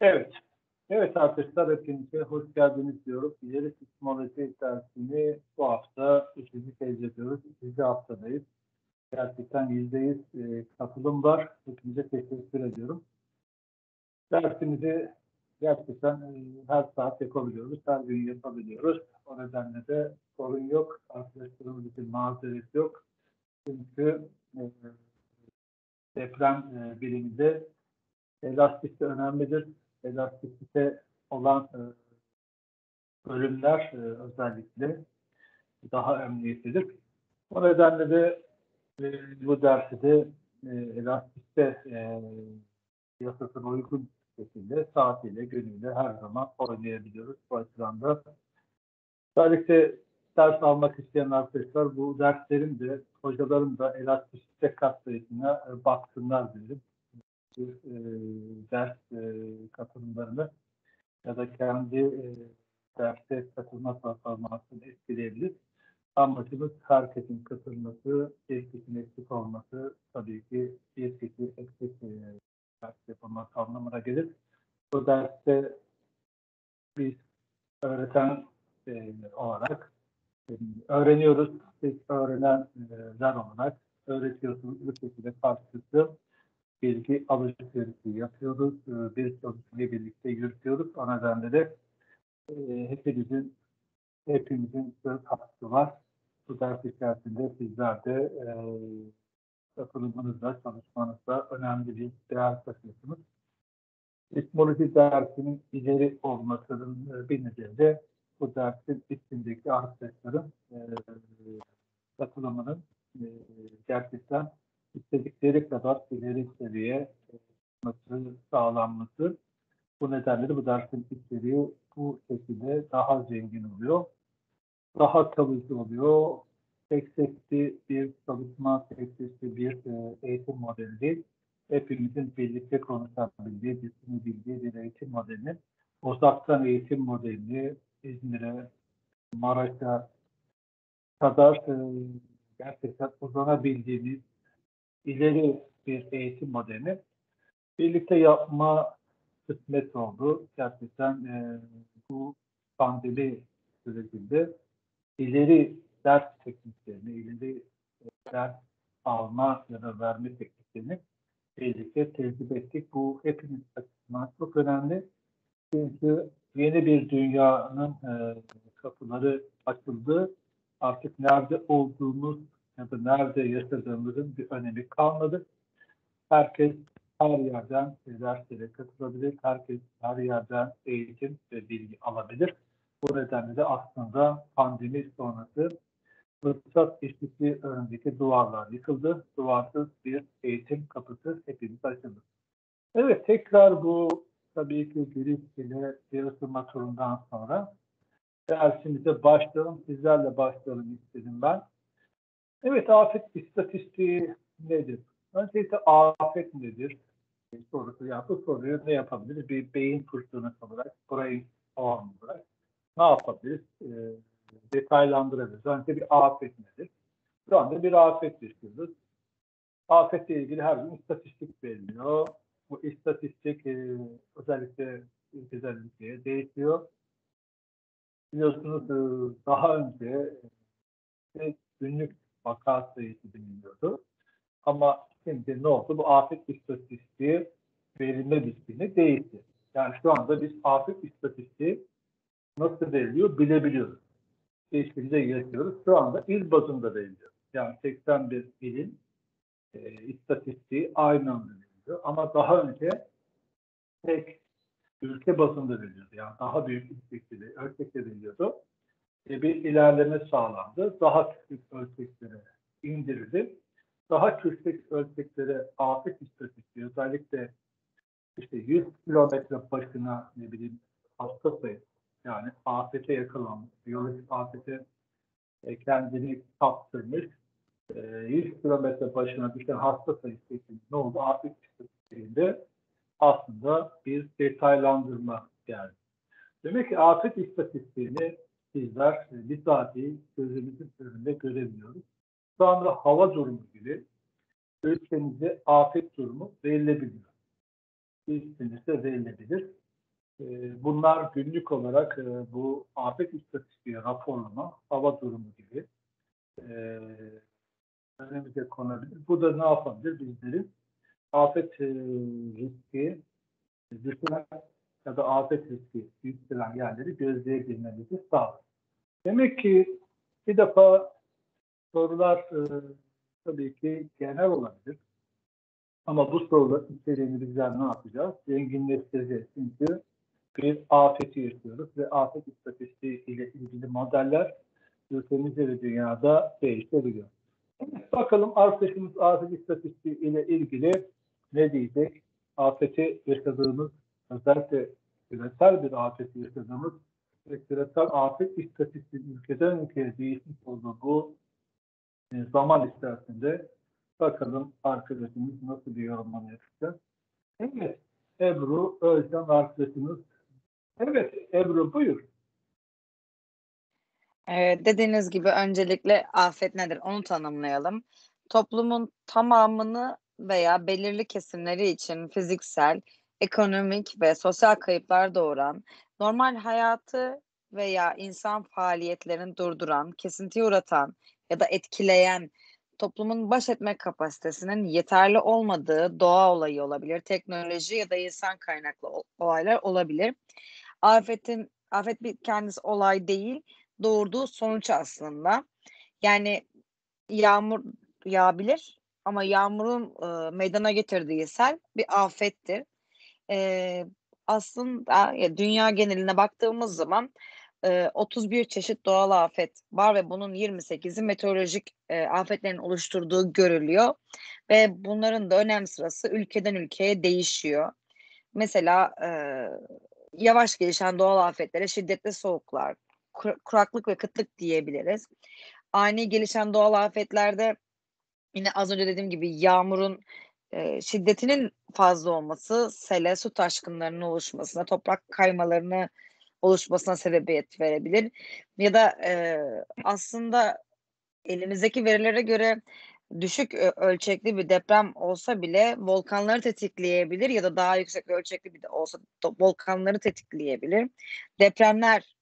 Evet. Evet arkadaşlar hepinize hoş geldiniz diyoruz. İleri sismoloji dersini bu hafta üçüncü kez yapıyoruz. İkinci haftadayız. Gerçekten yüzde yüz e, katılım var. Hepinize teşekkür ediyorum. Dersimizi gerçekten e, her saat yapabiliyoruz. Her gün yapabiliyoruz. O nedenle de sorun yok. Arkadaşlarımız için mazeret yok. Çünkü e, deprem e, biliminde elastikte önemlidir elastikite olan e, bölümler e, özellikle daha emniyetlidir. O nedenle de e, bu dersi de e, elastikte e, yasasına uygun şekilde saatiyle, günüyle her zaman oynayabiliyoruz. Bu açıdan da özellikle ders almak isteyen arkadaşlar bu derslerin de hocaların da elastikite katsayısına e, baksınlar diyelim bir e, ders e, katılımlarını ya da kendi e, derse katılma performansını etkileyebilir. Amacımız herkesin katılması, kişinin eksik olması tabii ki bir kişi eksik e, ders yapılması anlamına gelir. Bu derste biz öğreten e, olarak e, öğreniyoruz. Siz öğrenenler olarak öğretiyorsunuz. Bu şekilde karşılıklı bilgi alışverişi yapıyoruz. Ee, bir çalışmayı birlikte yürütüyoruz. O nedenle de e, hepimizin hepimizin hakkı var. Bu ders içerisinde sizler de e, katılımınızla, çalışmanızla önemli bir değer taşıyorsunuz. İsmoloji dersinin ileri olmasının e, bir nedeni de bu dersin içindeki arkadaşların e, katılımının e, gerçekten istedikleri kadar ileri seviye olması, sağlanması. Bu nedenle de bu dersin içeriği bu şekilde daha zengin oluyor. Daha kalıcı oluyor. Tek sesli bir çalışma, tek bir e, eğitim modeli değil. Hepimizin birlikte konuşabildiği, düşünebildiği bir eğitim modeli. Uzaktan eğitim modelini İzmir'e, Maraş'a kadar e, gerçekten uzanabildiğimiz ileri bir eğitim modeli birlikte yapma kısmet oldu. Gerçekten e, bu pandemi sürecinde ileri ders tekniklerini, ileri ders alma ya da verme tekniklerini birlikte tecrübe ettik. Bu hepimiz açısından çok önemli. Çünkü yeni bir dünyanın e, kapıları açıldı. Artık nerede olduğumuz ya da nerede yaşadığımızın bir önemi kalmadı. Herkes her yerden derslere katılabilir. Herkes her yerden eğitim ve bilgi alabilir. Bu nedenle de aslında pandemi sonrası fırsat eşitliği önündeki duvarlar yıkıldı. Duvarsız bir eğitim kapısı hepimiz açıldı. Evet tekrar bu tabii ki giriş ile bir ısınma turundan sonra dersimize başlayalım. Sizlerle başlayalım istedim ben. Evet, afet istatistiği nedir? Öncelikle afet nedir? Sorusu ya bu soruyu ne yapabiliriz? Bir beyin fırtınası olarak, burayı soğan olarak ne yapabiliriz? E, detaylandırabiliriz. Önce bir afet nedir? Şu anda bir afet yaşıyoruz. Afetle ilgili her gün istatistik veriliyor. Bu istatistik e, özellikle ülkeden değişiyor. Biliyorsunuz e, daha önce e, günlük vaka sayısı biliniyordu. Ama şimdi ne oldu? Bu afet istatistiği verilme biçimi değişti. Yani şu anda biz afet istatistiği nasıl veriliyor bilebiliyoruz. Değişikliğe yaşıyoruz. Şu anda il bazında veriliyor. Yani 81 ilin e, istatistiği aynı anda veriliyor. Ama daha önce tek ülke bazında veriliyordu. Yani daha büyük istekli ölçekte veriliyordu bir ilerleme sağlandı. Daha küçük ölçeklere indirildi. Daha küçük ölçeklere afet istatistiği özellikle işte 100 kilometre başına ne bileyim hasta sayısı yani afete yakalanmış, biyolojik afete e, kendini kaptırmış, 100 e, kilometre başına düşen hasta sayısı için ne oldu? Afet istatistiğinde aslında bir detaylandırma geldi. Demek ki afet istatistiğini bizler bizatihi gözümüzün önünde görebiliyoruz. Şu anda hava durumu gibi ülkemizde afet durumu verilebiliyor. İstenirse verilebilir. Bunlar günlük olarak e, bu afet istatistiği raporunu, hava durumu gibi e, önümüze konabilir. Bu da ne yapabilir? Bizlerin afet e, riski düşünen ya da afet riski yükselen yerleri gözleyebilmemizi sağlar. Demek ki bir defa sorular e, tabii ki genel olabilir. Ama bu sorular içeriğini bizler ne yapacağız? Zenginleştireceğiz. Çünkü bir afeti yaşıyoruz ve afet istatistiği ile ilgili modeller ülkemizde ve dünyada değişebiliyor. Bakalım arkadaşımız afet istatistiği ile ilgili ne diyecek? Afeti yaşadığımız, özellikle küresel bir afeti yaşadığımız ve küresel afet istatistiği ülkeden ülkeye değişmiş olduğu bu e, zaman içerisinde bakalım arkadaşımız nasıl bir yorumlama yapacak. Evet, Ebru Özcan arkadaşımız. Evet, Ebru buyur. Ee, dediğiniz gibi öncelikle afet nedir onu tanımlayalım. Toplumun tamamını veya belirli kesimleri için fiziksel, ekonomik ve sosyal kayıplar doğuran, normal hayatı veya insan faaliyetlerini durduran, kesintiye uğratan ya da etkileyen toplumun baş etme kapasitesinin yeterli olmadığı doğa olayı olabilir, teknoloji ya da insan kaynaklı olaylar olabilir. Afetin afet bir kendisi olay değil, doğurduğu sonuç aslında. Yani yağmur yağabilir ama yağmurun e, meydana getirdiği sel bir afettir. E, aslında ya, dünya geneline baktığımız zaman e, 31 çeşit doğal afet var ve bunun 28'i meteorolojik afetlerin oluşturduğu görülüyor ve bunların da önem sırası ülkeden ülkeye değişiyor. Mesela yavaş gelişen doğal afetlere şiddetli soğuklar, kuraklık ve kıtlık diyebiliriz. Ani gelişen doğal afetlerde yine az önce dediğim gibi yağmurun e, şiddetinin fazla olması, sele, su taşkınlarının oluşmasına, toprak kaymalarını oluşmasına sebebiyet verebilir. Ya da e, aslında elimizdeki verilere göre düşük ölçekli bir deprem olsa bile volkanları tetikleyebilir ya da daha yüksek ölçekli bir de olsa volkanları tetikleyebilir. Depremler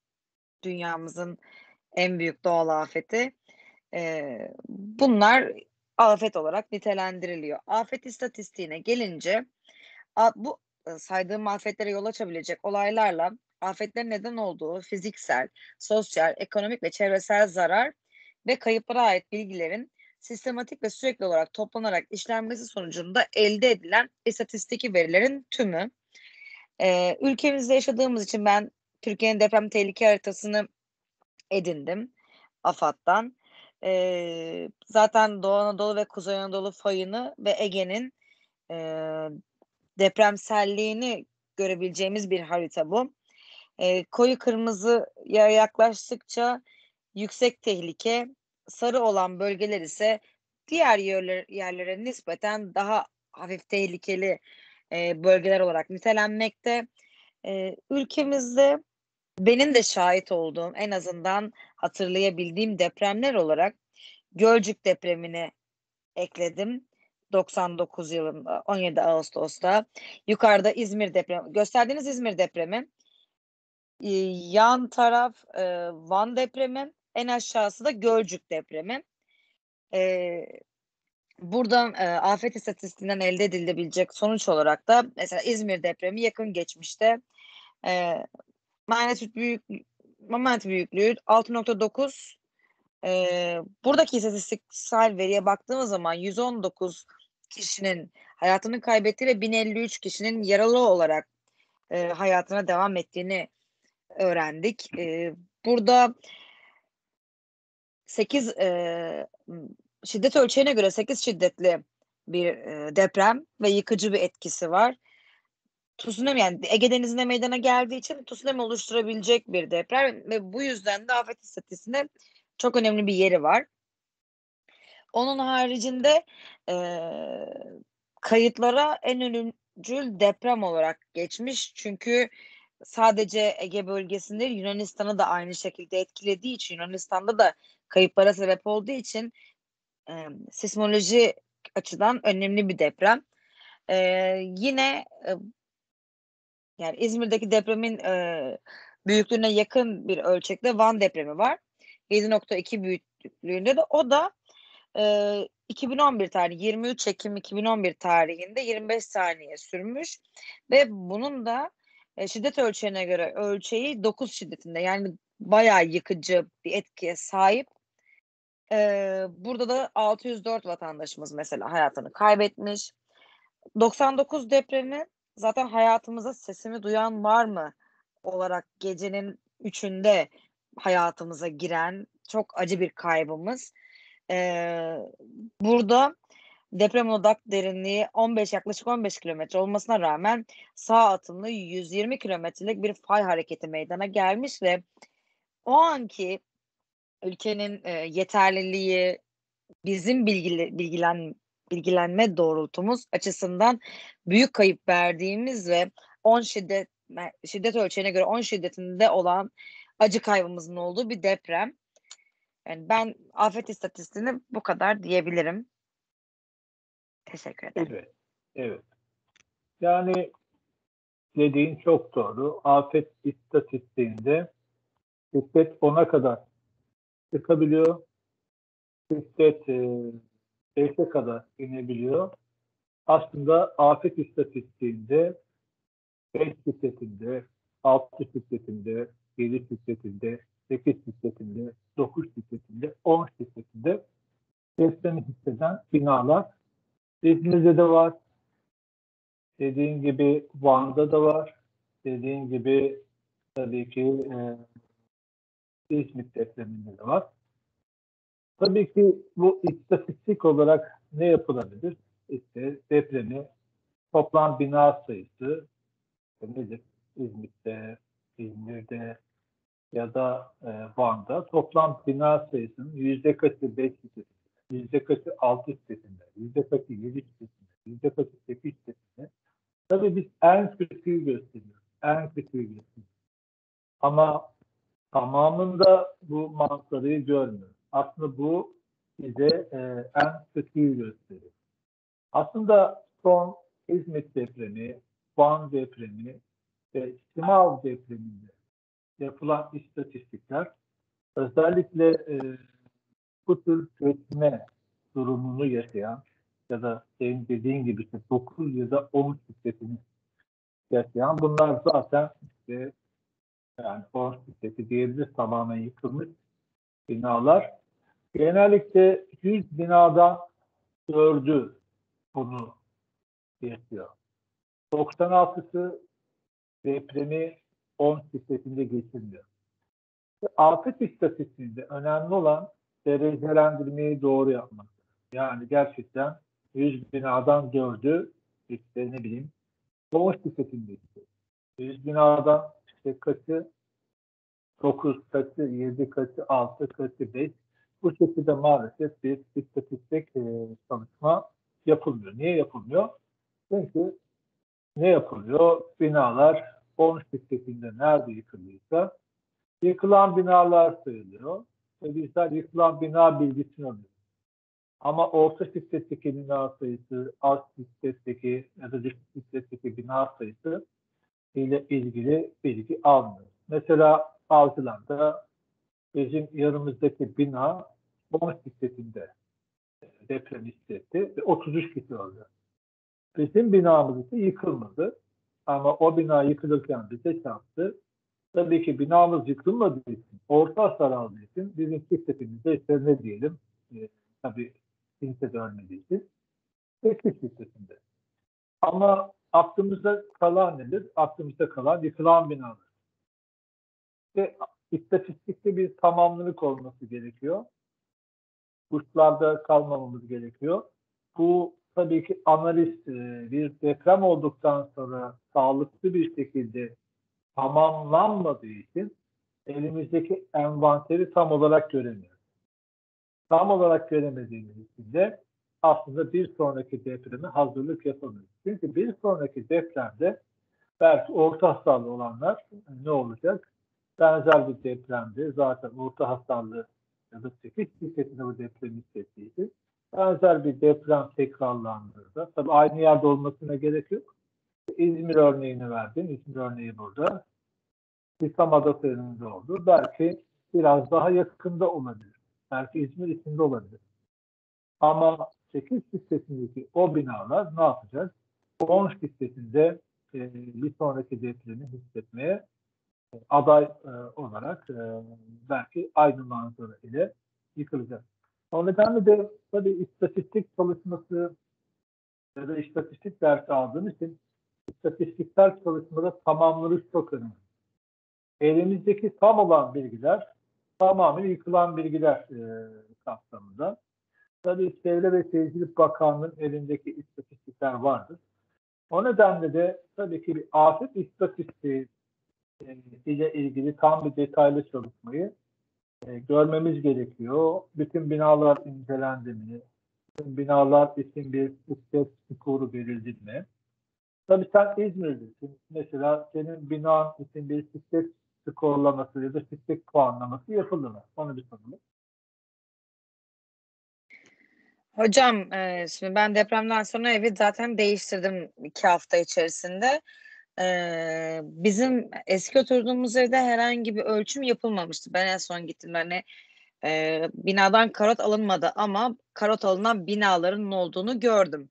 dünyamızın en büyük doğal afeti. Ee, bunlar afet olarak nitelendiriliyor. Afet istatistiğine gelince bu saydığım afetlere yol açabilecek olaylarla afetlerin neden olduğu fiziksel, sosyal, ekonomik ve çevresel zarar ve kayıplara ait bilgilerin sistematik ve sürekli olarak toplanarak işlenmesi sonucunda elde edilen istatistik verilerin tümü. Ee, ülkemizde yaşadığımız için ben Türkiye'nin deprem tehlike haritasını edindim AFAD'dan. Ee, zaten Doğu Anadolu ve Kuzey Anadolu fayını ve Ege'nin e, depremselliğini görebileceğimiz bir harita bu. E, koyu kırmızıya yaklaştıkça yüksek tehlike, sarı olan bölgeler ise diğer yerler, yerlere nispeten daha hafif tehlikeli e, bölgeler olarak nitelenmekte. E, ülkemizde benim de şahit olduğum en azından hatırlayabildiğim depremler olarak Gölcük depremini ekledim. 99 yılında 17 Ağustos'ta yukarıda İzmir depremi gösterdiğiniz İzmir depremi yan taraf e, Van depremi en aşağısı da Gölcük depremi. E, buradan afet istatistiğinden elde edilebilecek sonuç olarak da mesela İzmir depremi yakın geçmişte e, magnetüt büyük moment büyüklüğü 6.9 e, buradaki istatistiksel veriye baktığımız zaman 119 kişinin hayatını kaybettiği ve 1053 kişinin yaralı olarak e, hayatına devam ettiğini öğrendik. E, burada 8 e, şiddet ölçeğine göre 8 şiddetli bir e, deprem ve yıkıcı bir etkisi var. Tsunami yani Ege Denizi'ne meydana geldiği için tsunami oluşturabilecek bir deprem ve bu yüzden de afet istatistiğinde çok önemli bir yeri var. Onun haricinde e, kayıtlara en ölümcül deprem olarak geçmiş. Çünkü sadece Ege bölgesinde Yunanistan'ı da aynı şekilde etkilediği için Yunanistan'da da kayıplara sebep olduğu için e, sismoloji açıdan önemli bir deprem. E, yine e, Yani İzmir'deki depremin e, büyüklüğüne yakın bir ölçekte Van depremi var. 7.2 büyüklüğünde de o da e, 2011 tarihi 23 Ekim 2011 tarihinde 25 saniye sürmüş ve bunun da e, şiddet ölçeğine göre ölçeği 9 şiddetinde yani bayağı yıkıcı bir etkiye sahip. E, burada da 604 vatandaşımız mesela hayatını kaybetmiş. 99 depremi zaten hayatımıza sesimi duyan var mı olarak gecenin üçünde hayatımıza giren çok acı bir kaybımız. Ee, burada deprem odak derinliği 15 yaklaşık 15 kilometre olmasına rağmen sağ atımlı 120 kilometrelik bir fay hareketi meydana gelmiş ve o anki ülkenin e, yeterliliği bizim bilgili, bilgilen bilgilenme doğrultumuz açısından büyük kayıp verdiğimiz ve 10 şiddet şiddet ölçeğine göre 10 şiddetinde olan acı kaybımızın olduğu bir deprem. Yani ben afet istatistiğini bu kadar diyebilirim. Teşekkür ederim. Evet. Evet. Yani dediğin çok doğru. Afet istatistiğinde şiddet 10'a kadar çıkabiliyor. Şiddet e, 5'e kadar inebiliyor. Aslında afet istatistiğinde 5 şiddetinde, 6 şiddetinde, 7 şiddetinde, 8 şiddetinde, 9 şiddetinde, 10 şiddetinde depremi hisseden binalar İzmir'de de var. Dediğin gibi Van'da da var. Dediğin gibi tabii ki e, İzmit depreminde de var. Tabii ki bu istatistik olarak ne yapılabilir? İşte depremi toplam bina sayısı nedir? İzmit'te, İzmir'de ya da e, Van'da toplam bina sayısının yüzde kaçı 5 sitesinde, yüzde kaçı 6 sitesinde, yüzde kaçı 7 sitesinde, yüzde kaçı 8 sitesinde. Tabii biz en kötüyü gösteriyoruz. En kötüyü gösteriyoruz. Ama tamamında bu manzarayı görmüyoruz. Aslında bu bize e, en kötüyü gösteriyor. Aslında son İzmit depremi, Van depremi ve Simav depreminde yapılan istatistikler özellikle e, bu tür göçme durumunu yaşayan ya da senin dediğin gibi işte 9 ya da 10 şiddetini yaşayan bunlar zaten işte yani 10 şiddeti diyebiliriz tamamen yıkılmış binalar. Genellikle 100 binadan 4'ü bunu yaşıyor. 96'sı depremi 10 şiddetinde geçirmiyor. Afet istatistiğinde önemli olan derecelendirmeyi doğru yapmak. Yani gerçekten 100 binadan 4'ü işte ne bileyim 10 şiddetinde işte. 100 binadan işte kaçı 9 kaçı, 7 kaçı, 6 kaçı, 5 bu şekilde maalesef bir istatistik e, çalışma yapılmıyor. Niye yapılmıyor? Çünkü ne yapılıyor? Binalar 10 şiddetinde nerede yıkılıyorsa yıkılan binalar sayılıyor. Ve bizler yıkılan bina bilgisini alıyoruz. Ama orta şiddetteki bina sayısı, az şiddetteki ya da düşük şiddetteki bina sayısı ile ilgili bilgi almıyoruz. Mesela Avcılar'da bizim yanımızdaki bina 10 şiddetinde deprem hissetti ve 33 kişi öldü. Bizim binamız ise yıkılmadı. Ama o bina yıkılırken bize çarptı. Tabii ki binamız yıkılmadığı için, orta hasar aldığı için bizim şiddetimizde işte ne diyelim, e, tabii kimse de ölmediği için eski şiddetinde. Ama aklımızda kalan nedir? Aklımızda kalan yıkılan binalar. Ve istatistikte bir tamamlılık olması gerekiyor. Kuşlarda kalmamamız gerekiyor. Bu tabii ki analiz e, bir deprem olduktan sonra sağlıklı bir şekilde tamamlanmadığı için elimizdeki envanteri tam olarak göremiyoruz. Tam olarak göremediğimiz için de aslında bir sonraki depreme hazırlık yapamıyoruz. Çünkü bir sonraki depremde belki orta hasarlı olanlar ne olacak? Benzer bir depremde zaten orta hasarlı ya da 8 şiddetinde bu deprem hissettiydi. Benzer bir deprem tekrarlandığında, tabii aynı yerde olmasına gerek yok. İzmir örneğini verdin. İzmir örneği burada. İslam Adası önünde oldu. Belki biraz daha yakında olabilir. Belki İzmir içinde olabilir. Ama 8 listesindeki o binalar ne yapacağız? 10 listesinde e, bir sonraki depremi hissetmeye aday e, olarak e, belki aynı manzara ile yıkılacak. O nedenle de tabii istatistik çalışması ya da istatistik dersi aldığım için istatistiksel çalışmada tamamlanış çok önemli. Elimizdeki tam olan bilgiler tamamen yıkılan bilgiler e, kapsamında. Tabii Çevre ve Şehircilik Bakanlığı'nın elindeki istatistikler vardır. O nedenle de tabii ki bir afet istatistiği ile ilgili tam bir detaylı çalışmayı e, görmemiz gerekiyor. Bütün binalar incelendi mi? Bütün binalar için bir stres skoru verildi mi? Tabii sen İzmir'desin. Mesela senin binan için bir stres skorlaması ya da stres puanlaması yapıldı mı? Onu bir soralım. Hocam e, şimdi ben depremden sonra evi zaten değiştirdim iki hafta içerisinde. E, bizim eski oturduğumuz evde herhangi bir ölçüm yapılmamıştı. Ben en son gittim hani e, binadan karot alınmadı ama karot alınan binaların olduğunu gördüm.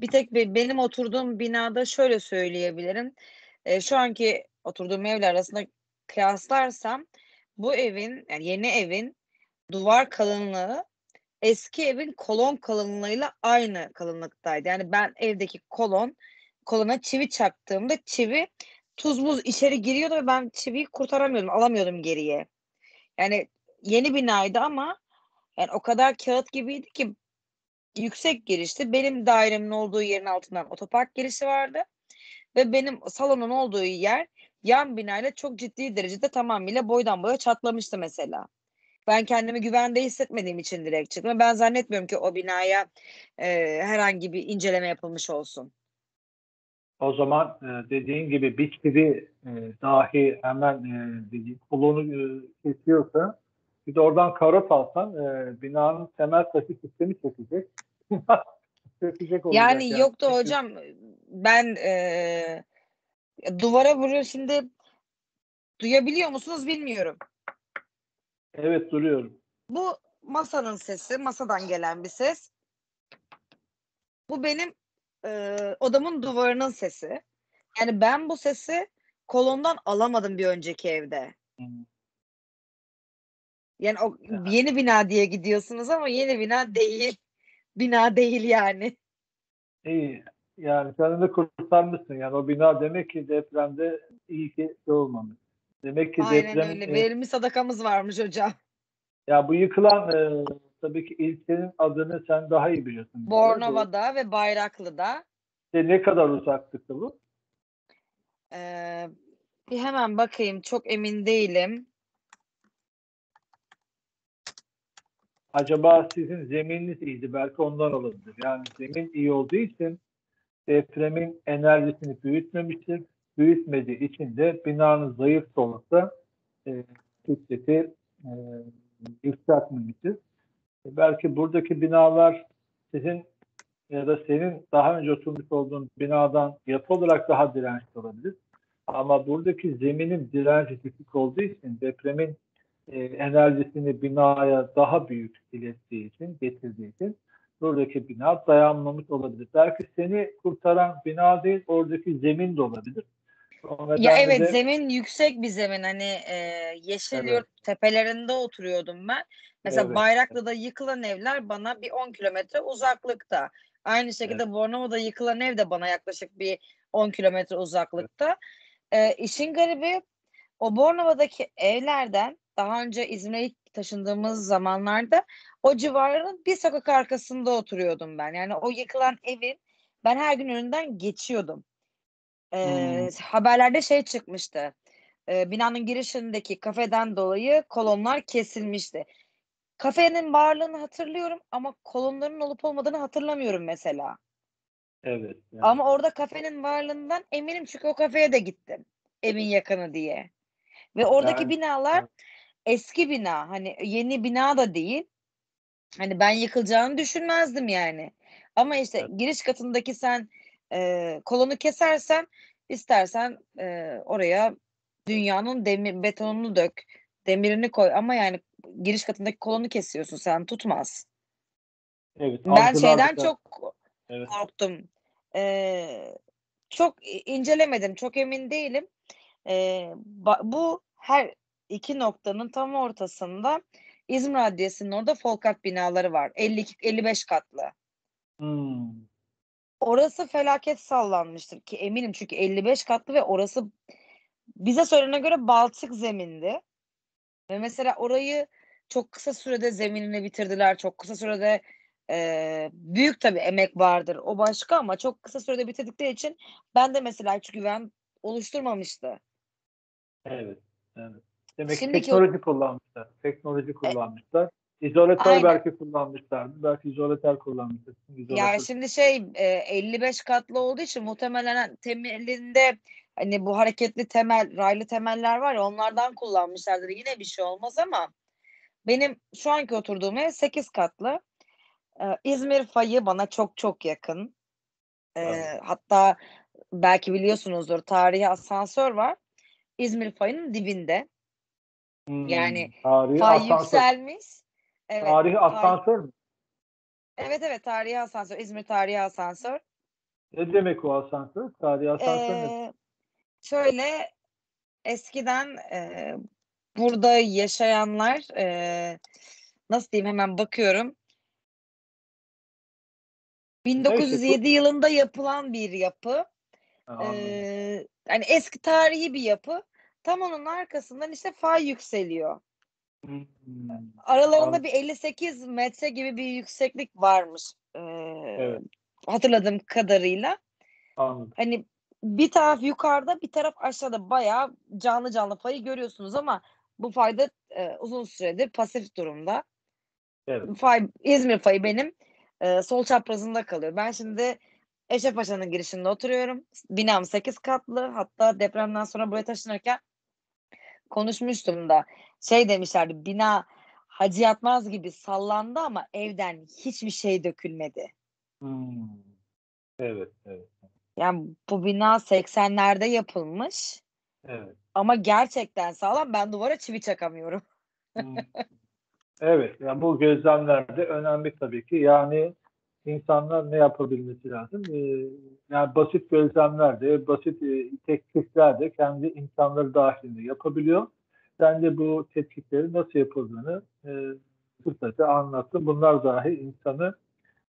Bir tek be, benim oturduğum binada şöyle söyleyebilirim. E, şu anki oturduğum evler arasında kıyaslarsam bu evin yani yeni evin duvar kalınlığı eski evin kolon kalınlığıyla aynı kalınlıktaydı. Yani ben evdeki kolon kolona çivi çaktığımda çivi tuz buz içeri giriyordu ve ben çiviyi kurtaramıyordum, alamıyordum geriye. Yani yeni binaydı ama yani o kadar kağıt gibiydi ki yüksek girişti. Benim dairemin olduğu yerin altından otopark girişi vardı. Ve benim salonun olduğu yer yan binayla çok ciddi derecede tamamıyla boydan boya çatlamıştı mesela. Ben kendimi güvende hissetmediğim için direkt çıktım. Ben zannetmiyorum ki o binaya e, herhangi bir inceleme yapılmış olsun. O zaman e, dediğin gibi bir çivi e, dahi hemen e, kolonu e, kesiyorsa bir de oradan karot alsan e, binanın temel taşı sistemi çökecek. çökecek olacak. Yani, yani yoktu hocam ben e, duvara vuruyor şimdi duyabiliyor musunuz bilmiyorum. Evet duruyorum. Bu masanın sesi, masadan gelen bir ses. Bu benim e, odamın duvarının sesi. Yani ben bu sesi kolondan alamadım bir önceki evde. Hmm. Yani o yeni bina diye gidiyorsunuz ama yeni bina değil. Bina değil yani. İyi. Yani kendini kurtarmışsın. Yani o bina demek ki depremde iyi ki şey olmamış. Demek ki Aynen deprem... öyle. Verilmiş sadakamız varmış hocam. Ya bu yıkılan e, tabii ki ilçenin adını sen daha iyi biliyorsun. Bornova'da ve Bayraklı'da. İşte ne kadar uzaklıkta bu? Ee, bir hemen bakayım. Çok emin değilim. Acaba sizin zemininiz iyiydi. Belki ondan olabilir. Yani zemin iyi olduğu için depremin enerjisini büyütmemiştir. Büyütmediği için de binanın zayıf olursa e, şiddeti e, yükseltmemiştir. E, belki buradaki binalar sizin ya da senin daha önce oturmuş olduğun binadan yapı olarak daha dirençli olabilir. Ama buradaki zeminin direnci düşük olduğu için depremin e, enerjisini binaya daha büyük ilettiği için, getirdiği için buradaki bina dayanmamış olabilir. Belki seni kurtaran bina değil, oradaki zemin de olabilir. Ya evet de... zemin yüksek bir zemin hani e, yeşil evet. tepelerinde oturuyordum ben. Mesela evet. Bayraklı'da yıkılan evler bana bir 10 kilometre uzaklıkta. Aynı şekilde evet. Bornova'da yıkılan ev de bana yaklaşık bir 10 kilometre uzaklıkta. Evet. E, işin garibi o Bornova'daki evlerden daha önce İzmir'e ilk taşındığımız zamanlarda o civarın bir sokak arkasında oturuyordum ben. Yani o yıkılan evin ben her gün önünden geçiyordum. Ee, hmm. Haberlerde şey çıkmıştı. Ee, binanın girişindeki kafeden dolayı kolonlar kesilmişti. Kafenin varlığını hatırlıyorum ama kolonların olup olmadığını hatırlamıyorum mesela. Evet. Yani. Ama orada kafenin varlığından eminim çünkü o kafeye de gittim. Evin yakını diye. Ve oradaki yani, binalar eski bina. Hani yeni bina da değil. Hani ben yıkılacağını düşünmezdim yani. Ama işte evet. giriş katındaki sen e, kolonu kesersen istersen e, oraya dünyanın demir betonunu dök, demirini koy ama yani giriş katındaki kolonu kesiyorsun sen tutmaz. Evet. Ben şeyden da- çok Evet. korktum. Ee, çok incelemedim, çok emin değilim. Ee, bu her iki noktanın tam ortasında İzmir Adliyesi'nin orada Folkat binaları var. 52 55 katlı. Hmm. Orası felaket sallanmıştır ki eminim çünkü 55 katlı ve orası bize söylenene göre balçık zemindi. Ve mesela orayı çok kısa sürede zeminini bitirdiler. Çok kısa sürede e, büyük tabii emek vardır. O başka ama çok kısa sürede bitirdikleri için ben de mesela hiç güven oluşturmamıştı. Evet. Evet. Demek ki Şimdiki- teknoloji kullanmışlar. Teknoloji kullanmışlar. İzolatör Aynen. belki kullanmışlardı. Belki izolatör kullanmışlar. İzolatör. Ya şimdi şey e, 55 katlı olduğu için muhtemelen temelinde hani bu hareketli temel, raylı temeller var ya onlardan kullanmışlardır. Yine bir şey olmaz ama benim şu anki oturduğum ev 8 katlı. Ee, İzmir fayı bana çok çok yakın. Ee, Evet. hatta belki biliyorsunuzdur tarihi asansör var. İzmir fayının dibinde. Hmm. yani Fay asansör. yükselmiş. Evet, Tarihi asansör mü? Evet evet tarihi asansör. İzmir tarihi asansör. Ne demek o asansör? Tarihi asansör ne? Ee, şöyle eskiden e, burada yaşayanlar e, nasıl diyeyim hemen bakıyorum. 1907 yılında yapılan bir yapı. Anladım. Ee, hani eski tarihi bir yapı. Tam onun arkasından işte fay yükseliyor. Hmm. Aralarında bir 58 metre gibi bir yükseklik varmış. ee, Evet. Hatırladığım kadarıyla. Anladım. Hani bir taraf yukarıda bir taraf aşağıda bayağı canlı canlı fayı görüyorsunuz ama bu fayda e, uzun süredir pasif durumda. Evet. Fay, İzmir fayı benim e, sol çaprazında kalıyor. Ben şimdi Eşepaşa'nın girişinde oturuyorum. Binam 8 katlı. Hatta depremden sonra buraya taşınırken konuşmuştum da şey demişlerdi bina Hacı Yatmaz gibi sallandı ama evden hiçbir şey dökülmedi. Hmm. Evet. Evet. Yani bu bina 80'lerde yapılmış Evet. ama gerçekten sağlam. Ben duvara çivi çakamıyorum. Hmm. Evet, yani bu gözlemlerde önemli tabii ki. Yani insanlar ne yapabilmesi lazım? Ee, yani basit gözlemlerde, basit e, tetkikler de kendi imkanları dahilinde yapabiliyor. Ben de bu tetkikleri nasıl yapıldığını e, kısaca anlattım. Bunlar dahi insanı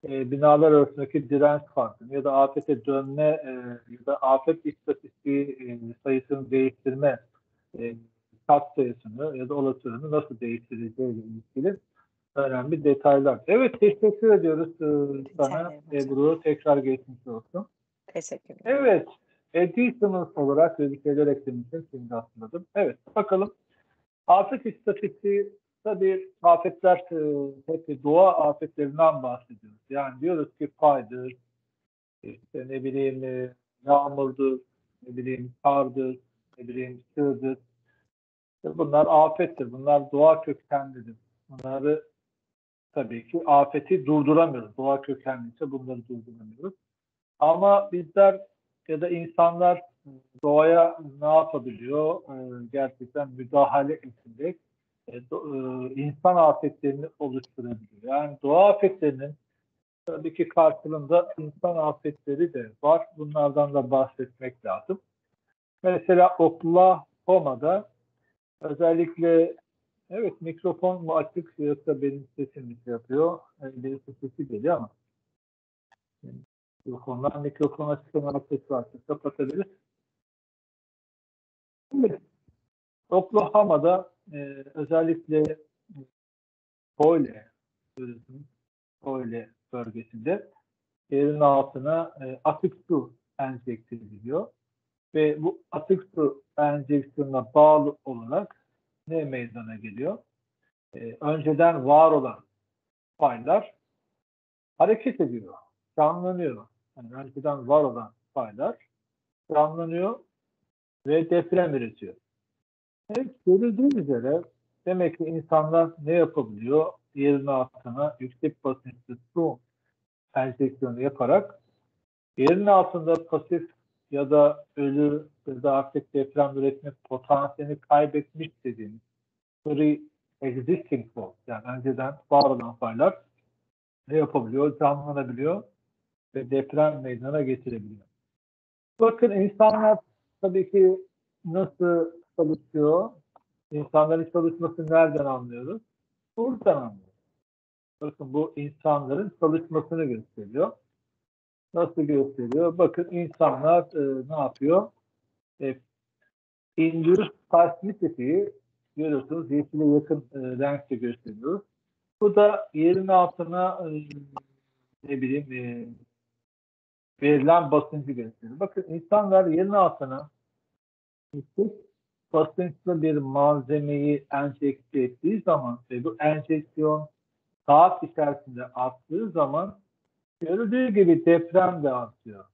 e, binalar arasındaki direnç farkını ya da afete dönme e, ya da afet istatistiği e, sayısını değiştirme e, kat sayısını ya da olasılığını nasıl değiştireceğiyle ilgili önemli detaylar. Evet teşekkür ediyoruz e, sana hocam. Ebru. Tekrar geçmiş olsun. Teşekkür ederim. Evet. Additional olarak bir şeyler eklemişim. Şimdi hatırladım. Evet. Bakalım. Afet istatistiği tabii afetler e, hep doğa afetlerinden bahsediyoruz. Yani diyoruz ki faydır, işte ne bileyim e, yağmurdur, ne bileyim kardır, ne bileyim sığdır. Bunlar afettir. Bunlar doğa kökenlidir. Bunları tabii ki afeti durduramıyoruz. Doğa kökenliyse bunları durduramıyoruz. Ama bizler ya da insanlar doğaya ne yapabiliyor? Ee, gerçekten müdahale etmek e, e, insan afetlerini oluşturabiliyor. Yani doğa afetlerinin tabii ki karşılığında insan afetleri de var. Bunlardan da bahsetmek lazım. Mesela Oklahoma'da özellikle evet mikrofon mu açık yoksa benim sesim şey yapıyor? Yani benim sesi geliyor ama mikrofonlar mikrofon açık olarak ses varsa kapatabiliriz. Evet. Oklahoma'da e, özellikle Boyle, Boyle bölgesinde yerin altına e, atık su enjekte ediliyor. Ve bu atık su enjeksiyonuna bağlı olarak ne meydana geliyor? E, önceden var olan faylar hareket ediyor, canlanıyor. Yani önceden var olan faylar canlanıyor ve deprem üretiyor. Evet, görüldüğü üzere demek ki insanlar ne yapabiliyor? Yerin altına yüksek basınçlı su enjeksiyonu yaparak Yerin altında pasif ya da ölü artık deprem üretme potansiyelini kaybetmiş dediğimiz free existing fault yani önceden var olan faylar ne yapabiliyor? Canlanabiliyor ve deprem meydana getirebiliyor. Bakın insanlar tabii ki nasıl çalışıyor? İnsanların çalışmasını nereden anlıyoruz? Buradan anlıyoruz. Bakın bu insanların çalışmasını gösteriyor. Nasıl gösteriyor? Bakın insanlar e, ne yapıyor? E, induced seismicity'yi görüyorsunuz. Yeşile yakın e, renkte gösteriyoruz. Bu da yerin altına e, ne bileyim e, verilen basıncı gösteriyor. Bakın insanlar yerin altına yüksek basınçlı bir malzemeyi enjekte ettiği zaman ve bu enjeksiyon saat içerisinde arttığı zaman görüldüğü gibi deprem de artıyor.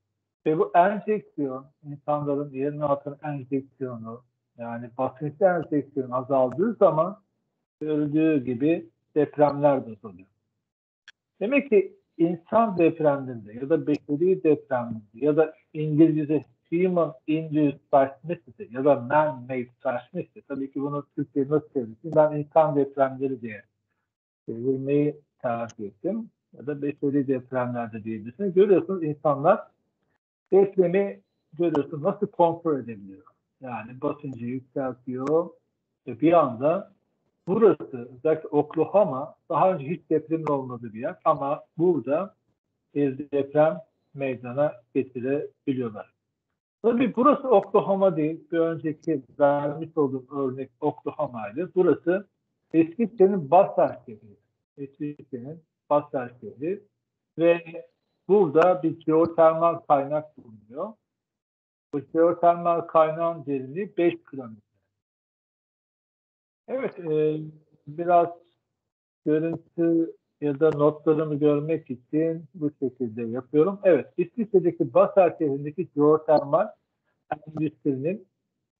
Ve bu enjeksiyon, insanların yerin altına enjeksiyonu, yani basınçlı enjeksiyon azaldığı zaman görüldüğü gibi depremler de oluyor. Demek ki insan depremlerinde ya da beşeri depremlerinde ya da İngilizce human induced seismicity ya da man-made seismicity tabii ki bunu Türkçe'ye nasıl çevirsin? Ben insan depremleri diye çevirmeyi tercih ettim. Ya da beşeri depremlerde diyebilirsiniz. Görüyorsunuz insanlar depremi görüyorsunuz nasıl kontrol edebiliyor. Yani basıncı yükseltiyor ve bir anda burası özellikle Oklahoma daha önce hiç depremin olmadığı bir yer ama burada bir deprem meydana getirebiliyorlar. Tabii burası Oklahoma değil. Bir önceki vermiş olduğum örnek Oklahoma'ydı. Burası Eskişehir'in Basar şehri. Eskişehir'in Basar şehri ve burada bir jeotermal kaynak bulunuyor. Bu jeotermal kaynağın derinliği 5 kilometre. Evet, e, biraz görüntü ya da notlarımı görmek için bu şekilde yapıyorum. Evet, İsviçre'deki Basar şehrindeki jeotermal endüstrinin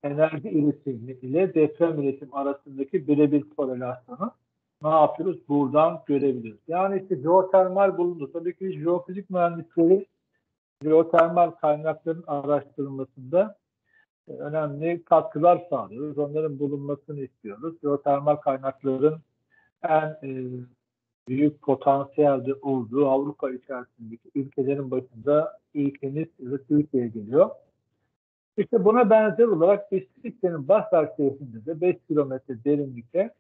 enerji üretimi ile deprem üretim arasındaki birebir korelasyonu ne yapıyoruz? Buradan görebiliyoruz. Yani işte jeotermal bulundu. Tabii ki jeofizik mühendisleri jeotermal kaynakların araştırılmasında önemli katkılar sağlıyoruz. Onların bulunmasını istiyoruz. Jeotermal kaynakların en e, büyük potansiyelde olduğu Avrupa içerisindeki ülkelerin başında ülkemiz ve Türkiye geliyor. İşte buna benzer olarak İsviçre'nin Basar şehrinde de 5 kilometre derinlikte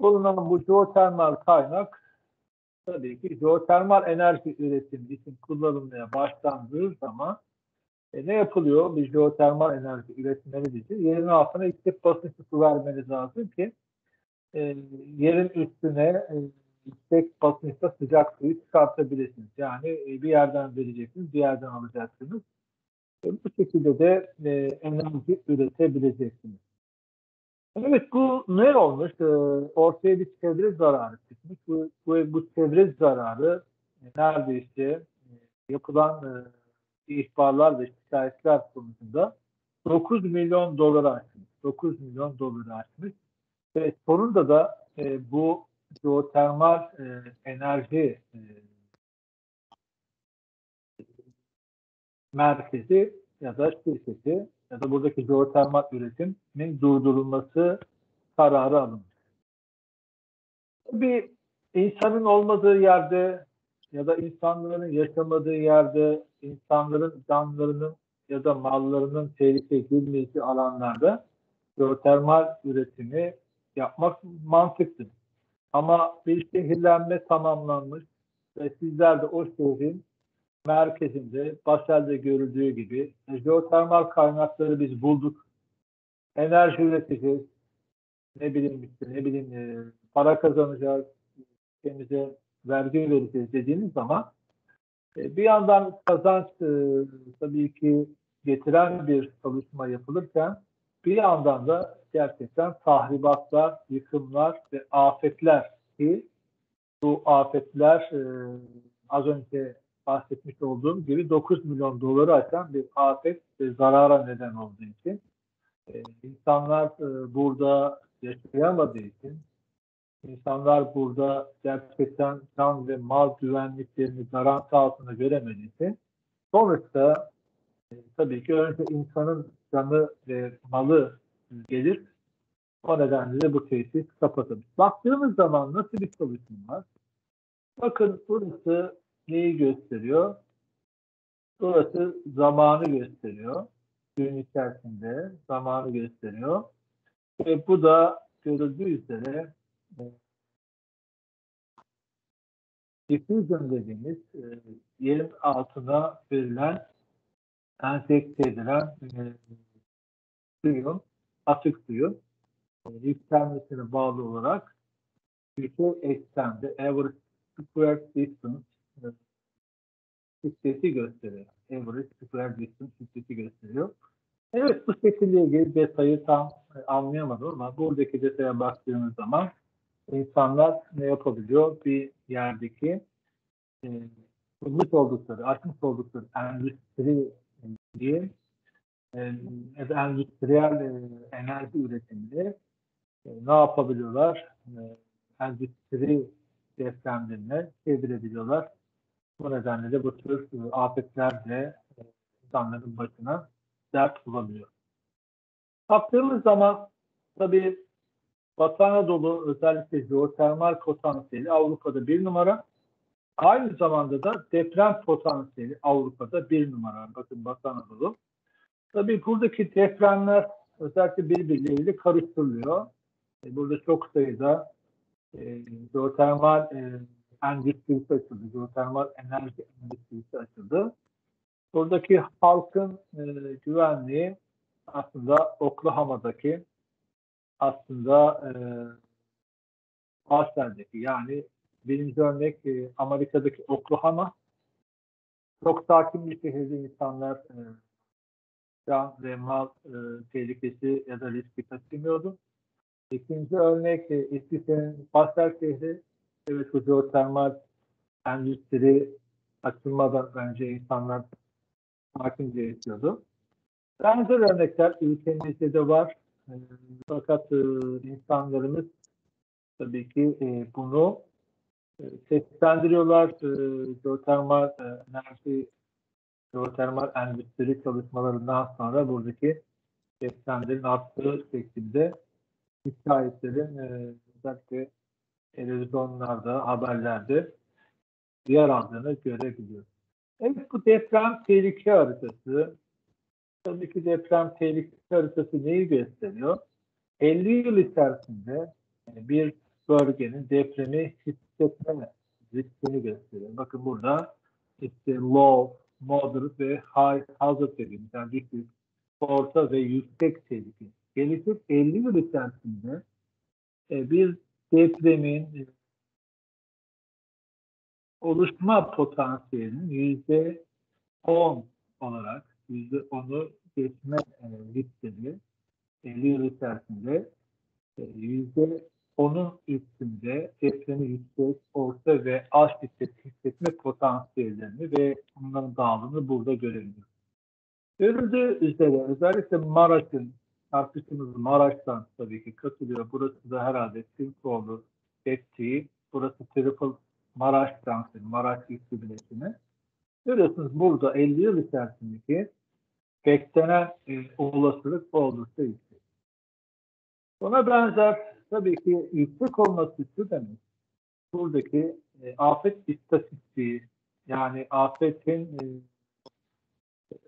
bulunan bu jeotermal kaynak tabii ki jeotermal enerji üretimi için kullanılmaya başlandığı zaman e, ne yapılıyor? Bir jeotermal enerji üretmeniz için yerin altına yüksek basınçlı su vermeniz lazım ki e, yerin üstüne e, yüksek basınçta sıcak suyu çıkartabilirsiniz. Yani e, bir yerden vereceksiniz, bir yerden alacaksınız. E, bu şekilde de e, enerji üretebileceksiniz. Evet bu ne olmuş? E, ortaya bir çevre zararı çıkmış. Bu, bu, bu çevre zararı e, neredeyse e, yapılan e, ihbarlar ve şikayetler sonucunda 9 milyon doları aşmış. 9 milyon doları aşmış. Ve sonunda da e, bu jeotermal e, enerji e, merkezi ya da şirketi ya da buradaki jeotermal üretimin durdurulması kararı alınmış. Bir insanın olmadığı yerde ya da insanların yaşamadığı yerde insanların canlarının ya da mallarının tehlikeye girmeyeceği alanlarda jeotermal üretimi yapmak mantıklı. Ama bir şehirlenme tamamlanmış ve sizler de o şehrin merkezinde Basel'de görüldüğü gibi jeotermal kaynakları biz bulduk. Enerji üreteceğiz. Ne bileyim işte ne bileyim e, para kazanacağız. Ülkemize vergi vereceğiz dediğimiz zaman e, bir yandan kazanç e, tabii ki getiren bir çalışma yapılırken bir yandan da gerçekten tahribatlar, yıkımlar ve afetler ki bu afetler e, az önce bahsetmiş olduğum gibi 9 milyon doları aşan bir afet ve zarara neden olduğu için e, insanlar e, burada yaşayamadığı için insanlar burada gerçekten can ve mal güvenliklerini garanti altında göremediği için sonuçta e, tabii ki önce insanın canı ve malı gelir. O nedenle de bu tesis kapatılmış. Baktığımız zaman nasıl bir çalışma var? Bakın burası neyi gösteriyor? Burası zamanı gösteriyor. Gün içerisinde zamanı gösteriyor. Ve bu da görüldüğü üzere e, diffusion dediğimiz e, yerin altına verilen enjekte edilen e, suyun, atık suyun e, yükselmesine bağlı olarak yüksek ekstremde average square distance şiddeti gösteriyor. Average square distance şiddeti gösteriyor. Evet bu şekilde ilgili detayı tam anlayamadım ama buradaki detaya baktığımız zaman insanlar ne yapabiliyor? Bir yerdeki e, kurmuş oldukları, açmış oldukları endüstri diye e, endüstriyel e, enerji üretiminde e, ne yapabiliyorlar? E, endüstri depremlerine çevirebiliyorlar. Bu nedenle de bu tür e, afetler de e, insanların başına dert bulabiliyor. Baktığımız zaman tabii Batı Anadolu özellikle jeotermal potansiyeli Avrupa'da bir numara. Aynı zamanda da deprem potansiyeli Avrupa'da bir numara. Bakın Batı Anadolu. Tabii buradaki depremler özellikle birbirleriyle karıştırılıyor. E, burada çok sayıda e, jeotermal e, endüstrisi açıldı. Jeotermal enerji endüstrisi açıldı. Buradaki halkın e, güvenliği aslında Oklahoma'daki aslında e, Arsen'deki yani birinci örnek e, Amerika'daki Oklahoma çok sakin bir şehirde insanlar e, can ve mal e, tehlikesi ya da riski taşımıyordu. İkinci örnek e, İsviçre'nin Basel şehri evet bu jeotermal endüstri açılmadan önce insanlar sakince yaşıyordu. Benzer örnekler ülkemizde de var. E, fakat e, insanlarımız tabii ki e, bunu e, seslendiriyorlar. E, geotermal e, enerji, geotermal endüstri çalışmalarından sonra buradaki depremlerin arttığı şekilde e, özellikle televizyonlarda, haberlerde yer aldığını görebiliyoruz. Evet bu deprem tehlike haritası. Tabii ki deprem tehlike haritası neyi gösteriyor? 50 yıl içerisinde bir bölgenin depremi hissetme riskini gösteriyor. Bakın burada işte low, moderate ve high hazard dediğimiz yani düşük, orta ve yüksek tehlike. Gelecek 50 yıl içerisinde e, bir depremin e, oluşma potansiyelinin yüzde 10 olarak yüzde 10'u geçme e, riskleri 50 yıl içerisinde e, yüzde onun üstünde depremi yüksek, orta ve az şiddet hissetme potansiyellerini ve bunların dağılımını burada görebiliyoruz. Görüldüğü üzere özellikle Maraş'ın, arkadaşımız Maraş'tan tabii ki katılıyor. Burası da herhalde Türkoğlu ettiği, burası Triple Maraş Dansı'nın, Maraş Üstü Bileşimi. Görüyorsunuz burada 50 yıl içerisindeki beklenen e, olasılık oldukça yüksek. Buna benzer tabii ki yüksek olması şu demek. Buradaki e, afet istatistiği yani afetin e,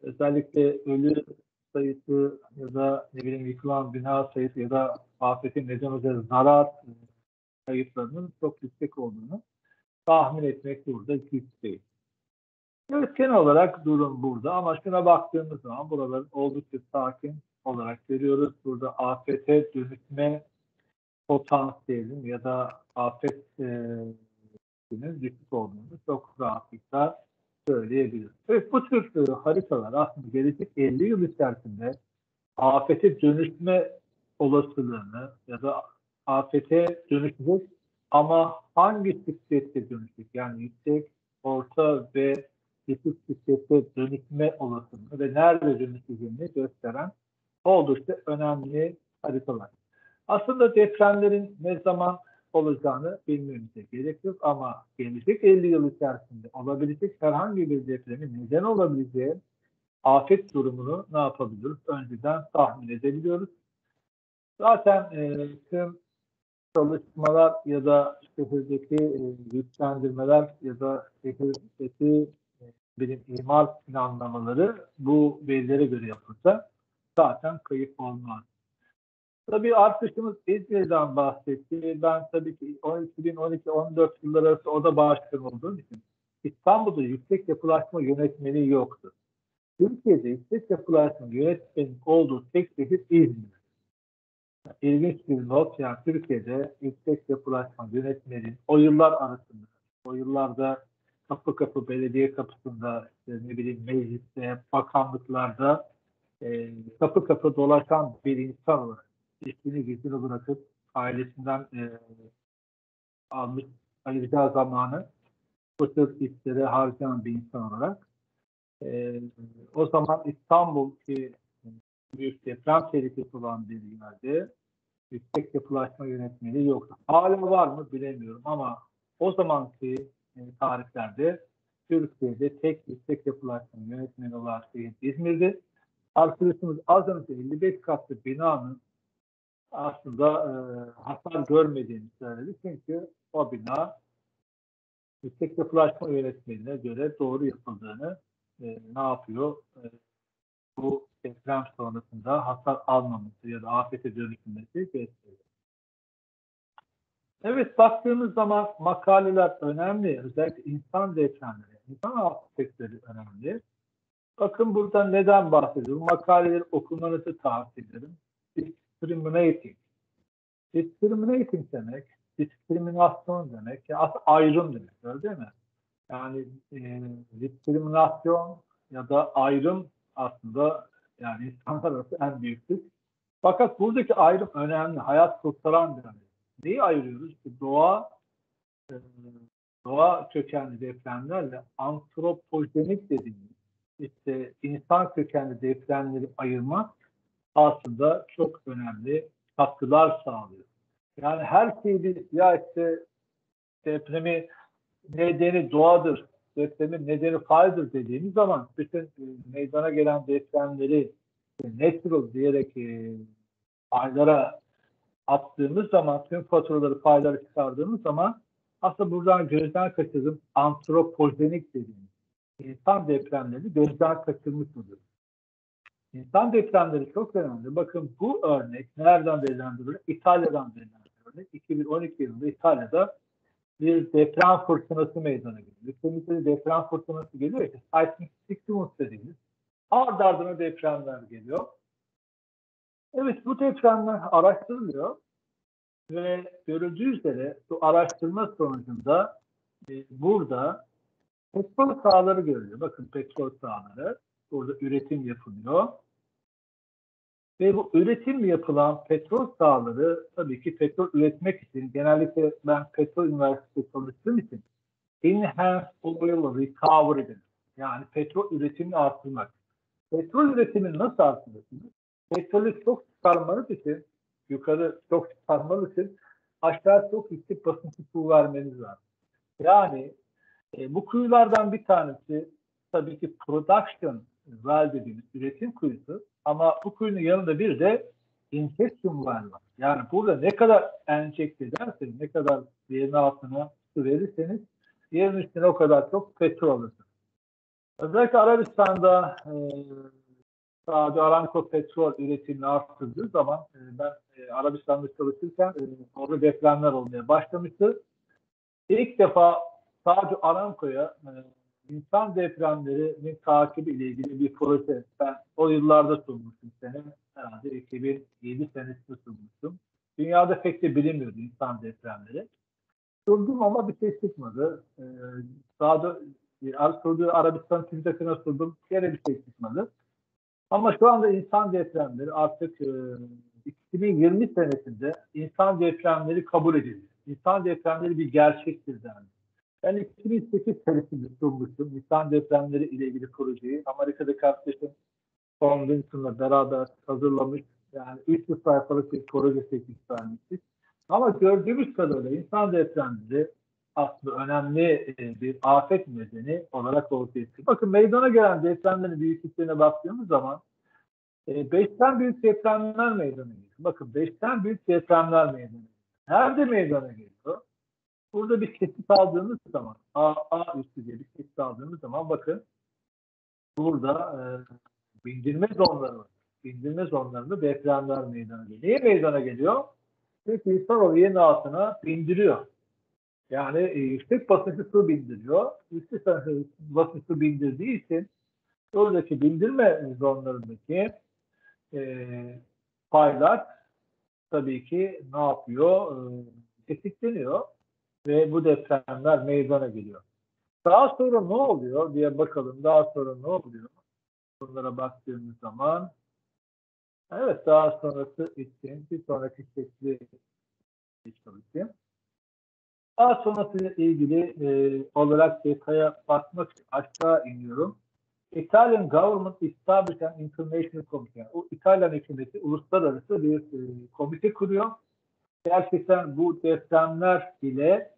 özellikle ölü sayısı ya da ne bileyim yıkılan bina sayısı ya da afetin neden olacağı zarar e, kayıplarının çok yüksek olduğunu tahmin etmek burada güç değil. Evet genel olarak durum burada ama şuna baktığımız zaman buraların oldukça sakin olarak görüyoruz. Burada afete dönüşme potansiyelin ya da afet e, düşük olduğunu çok rahatlıkla söyleyebiliriz. Evet bu tür e, haritalar aslında gelecek 50 yıl içerisinde afete dönüşme olasılığını ya da afete dönüşecek ama hangi şiddette dönüşecek yani yüksek, orta ve düşük şiddette dönüşme olasılığı ve nerede dönüşeceğini gösteren oldukça önemli haritalar. Aslında depremlerin ne zaman olacağını bilmemize gerek yok ama gelecek 50 yıl içerisinde olabilecek herhangi bir depremin neden olabileceği afet durumunu ne yapabiliyoruz? Önceden tahmin edebiliyoruz. Zaten e, tüm çalışmalar ya da şehirdeki e, güçlendirmeler ya da şehirdeki e, bilim imar planlamaları bu verilere göre yapılsa zaten kayıp olmaz. Tabii arkadaşımız İzmir'den bahsetti. Ben tabii ki 2012-14 yıllar arası o da başkan olduğum için İstanbul'da yüksek yapılaşma yönetmeliği yoktu. Türkiye'de yüksek yapılaşma yönetmeliği olduğu tek şehir İzmir. İlginç bir not yani Türkiye'de yüksek yapılaşma yönetmeliği o yıllar arasında o yıllarda kapı kapı belediye kapısında işte ne bileyim mecliste, bakanlıklarda e, kapı kapı dolaşan bir insan olarak işini gücünü bırakıp ailesinden e, almış ayıracağı zamanı bu tür işlere harcayan bir insan olarak e, o zaman İstanbul ki büyük deprem tehlikesi olan bir yerde yüksek yapılaşma yönetmeliği yoktu. Hala var mı bilemiyorum ama o zamanki e, tarihlerde Türkiye'de tek yüksek yapılaşma yönetmeliği olan şehir İzmir'di. Arkadaşımız az önce 55 katlı binanın aslında e, hasar görmediğini söyledi. Çünkü o bina yüksek yapılaşma yönetmeliğine göre doğru yapıldığını e, ne yapıyor? E, bu deprem sonrasında hasar almaması ya da afete dönüşmesi gösteriyor. Evet baktığımız zaman makaleler önemli. Özellikle insan depremleri, insan afetleri önemli. Bakın burada neden bahsediyorum? Makaleleri okumanızı tavsiye ederim. Discriminating. Discriminating demek, diskriminasyon demek, ya ayrım demek, öyle değil mi? Yani e, diskriminasyon ya da ayrım aslında yani insanlar arası en büyüktür. Fakat buradaki ayrım önemli. Hayat kurtaran bir ayrım. Neyi ayırıyoruz? Doğa e, doğa kökenli depremlerle antropojenik dediğimiz işte insan kökenli depremleri ayırmak aslında çok önemli katkılar sağlıyor. Yani her şeyi ya işte depremi nedeni doğadır, depremin nedeni faydır dediğimiz zaman bütün e, meydana gelen depremleri e, natural diyerek e, paylara attığımız zaman, tüm faturaları paylara çıkardığımız zaman aslında buradan gözden kaçırdığım antropojenik dediğimiz insan depremleri gözden kaçırmış oluyor. İnsan depremleri çok önemli. Bakın bu örnek nereden değerlendirilir? İtalya'dan değerlendirilir. 2012 yılında İtalya'da bir deprem fırtınası meydana geliyor. Ülkemizde deprem fırtınası geliyor ya, seismic stimulus dediğimiz ard ardına depremler geliyor. Evet bu depremler araştırılıyor ve görüldüğü üzere bu araştırma sonucunda e, burada petrol sahaları görülüyor. Bakın petrol sahaları. Burada üretim yapılıyor. Ve bu üretim yapılan petrol sahaları tabii ki petrol üretmek için genellikle ben petrol üniversitesi çalıştığım için enhanced oil recovery denir. Yani petrol üretimini artırmak. Petrol üretimini nasıl artırırsınız? Petrolü çok çıkarmanız için yukarı çok çıkarmanız için aşağı çok yüksek basınçlı su vermeniz lazım. Yani e, bu kuyulardan bir tanesi tabii ki production well dediğimiz üretim kuyusu ama bu kuyunun yanında bir de well var. Yani burada ne kadar enjekte ederseniz, ne kadar yerin altına su verirseniz yerin üstüne o kadar çok petrol alırsınız. Özellikle Arabistan'da e, Saudi Aramco petrol üretimini arttırdığı zaman e, ben e, Arabistan'da çalışırken e, orada depremler olmaya başlamıştı. İlk defa Saudi Aramco'ya e, insan depremlerinin takibi ile ilgili bir proje ben o yıllarda sunmuştum sene herhalde 2007 senesinde sunmuştum. Dünyada pek de bilinmiyordu insan depremleri. Sundum ama bir şey çıkmadı. Ee, Saudi, Suudi Arabistan TÜBİTAK'ına sundum. Yine bir şey çıkmadı. Ama şu anda insan depremleri artık e, 2020 senesinde insan depremleri kabul edildi. İnsan depremleri bir gerçektir dendi. Ben 2008 senesinde sunmuştum. İnsan depremleri ile ilgili projeyi. Amerika'da kardeşim Tom Winston'la beraber hazırlamış. Yani 300 sayfalık bir proje teklif vermiştik. Ama gördüğümüz kadarıyla insan depremleri aslında önemli e, bir afet nedeni olarak ortaya çıkıyor. Bakın meydana gelen depremlerin büyüklüklerine baktığımız zaman e, beşten büyük depremler meydana geliyor. Bakın beşten büyük depremler meydana geliyor. Nerede meydana geliyor? Burada bir kesit aldığımız zaman A, A üstü diye bir kesit aldığımız zaman bakın burada e, bindirme zonları var. Bindirme zonlarında depremler meydana geliyor. Niye meydana geliyor? Çünkü o yerin altına bindiriyor. Yani e, yüksek basınçlı su bindiriyor. Yüksek basınçlı su bindirdiği için oradaki bindirme zonlarındaki e, paylar tabii ki ne yapıyor? E, tetikleniyor ve bu depremler meydana geliyor. Daha sonra ne oluyor diye bakalım. Daha sonra ne oluyor? Bunlara baktığımız zaman evet daha sonrası için bir sonraki şekli çalışayım. Daha sonrasıyla ilgili e, olarak detaya bakmak için aşağı iniyorum. Italian government established an international committee. Yani o İtalyan hükümeti uluslararası bir e, komite kuruyor. Gerçekten bu depremler ile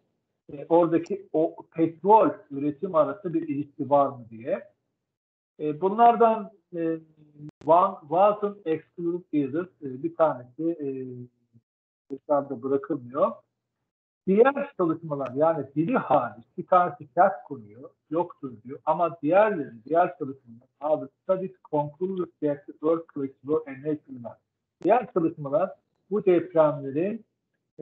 e, oradaki o petrol üretim arası bir ilişki var mı diye. E, bunlardan e, wasn't excluded either. E, bir tanesi e, dışarıda bırakılmıyor. Diğer çalışmalar yani biri hariç bir tanesi ters konuyor, yoktur diyor. Ama diğerleri, diğer çalışmalar abi studies conclude that the earthquakes were natural Diğer çalışmalar bu depremlerin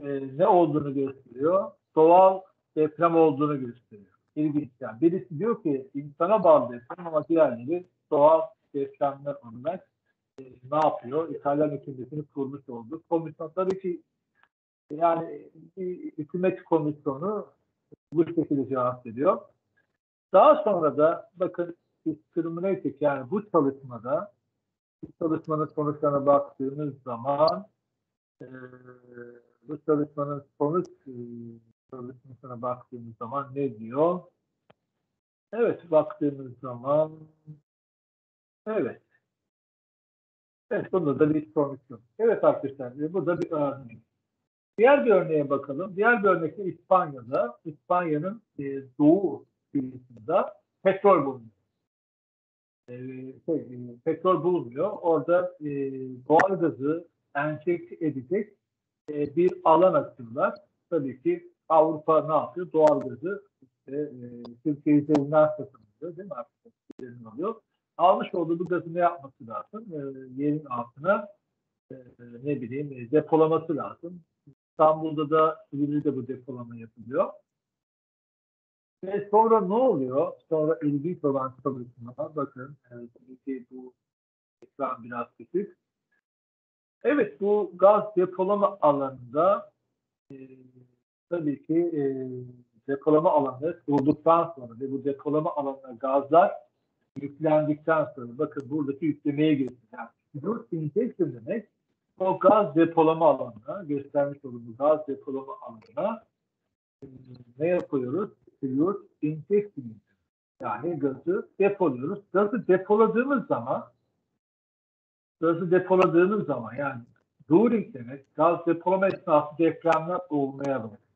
e, ne olduğunu gösteriyor. Doğal deprem olduğunu gösteriyor. İlginç yani. Birisi diyor ki insana bağlı deprem ama diğerleri doğal depremler olarak e, ne yapıyor? İtalyan hükümetini kurmuş oldu. Komisyon tabii ki yani bir hükümet komisyonu bu şekilde cevap veriyor. Daha sonra da bakın discriminating yani bu çalışmada bu çalışmanın sonuçlarına baktığımız zaman e, bu çalışmanın sonuç e, çalışmasına baktığımız zaman ne diyor? Evet baktığımız zaman evet Evet, bunda da bir yok. Evet arkadaşlar, bu da bir örnek. Diğer bir örneğe bakalım. Diğer bir örnekte İspanya'da, İspanya'nın e, doğu kıyısında petrol bulunuyor. E, şey, e, petrol bulunmuyor. Orada e, doğal gazı enjekte edecek e, bir alan açıyorlar. Tabii ki Avrupa ne yapıyor? Doğal gazı işte, e, Türkiye üzerinden satın alıyor değil mi? Artık üzerinden alıyor. Almış olduğu bu gazı ne yapması lazım? E, yerin altına e, ne bileyim e, depolaması lazım. İstanbul'da da Silivri'de bu depolama yapılıyor. Ve sonra ne oluyor? Sonra ilginç olan çalışmalar, bakın yani tabii ki bu ekran biraz küçük. Evet bu gaz depolama alanında e, tabii ki e, depolama alanı kurulduktan sonra ve bu depolama alanına gazlar yüklendikten sonra bakın buradaki yüklemeye geçiyor. Yani, injection demek o gaz depolama alanına, göstermiş olduğumuz gaz depolama alanına e, ne yapıyoruz? Fluid injection yani gazı depoluyoruz. Gazı depoladığımız zaman gazı depoladığımız zaman yani during demek gaz depolama esnasında depremler olmaya başlıyor.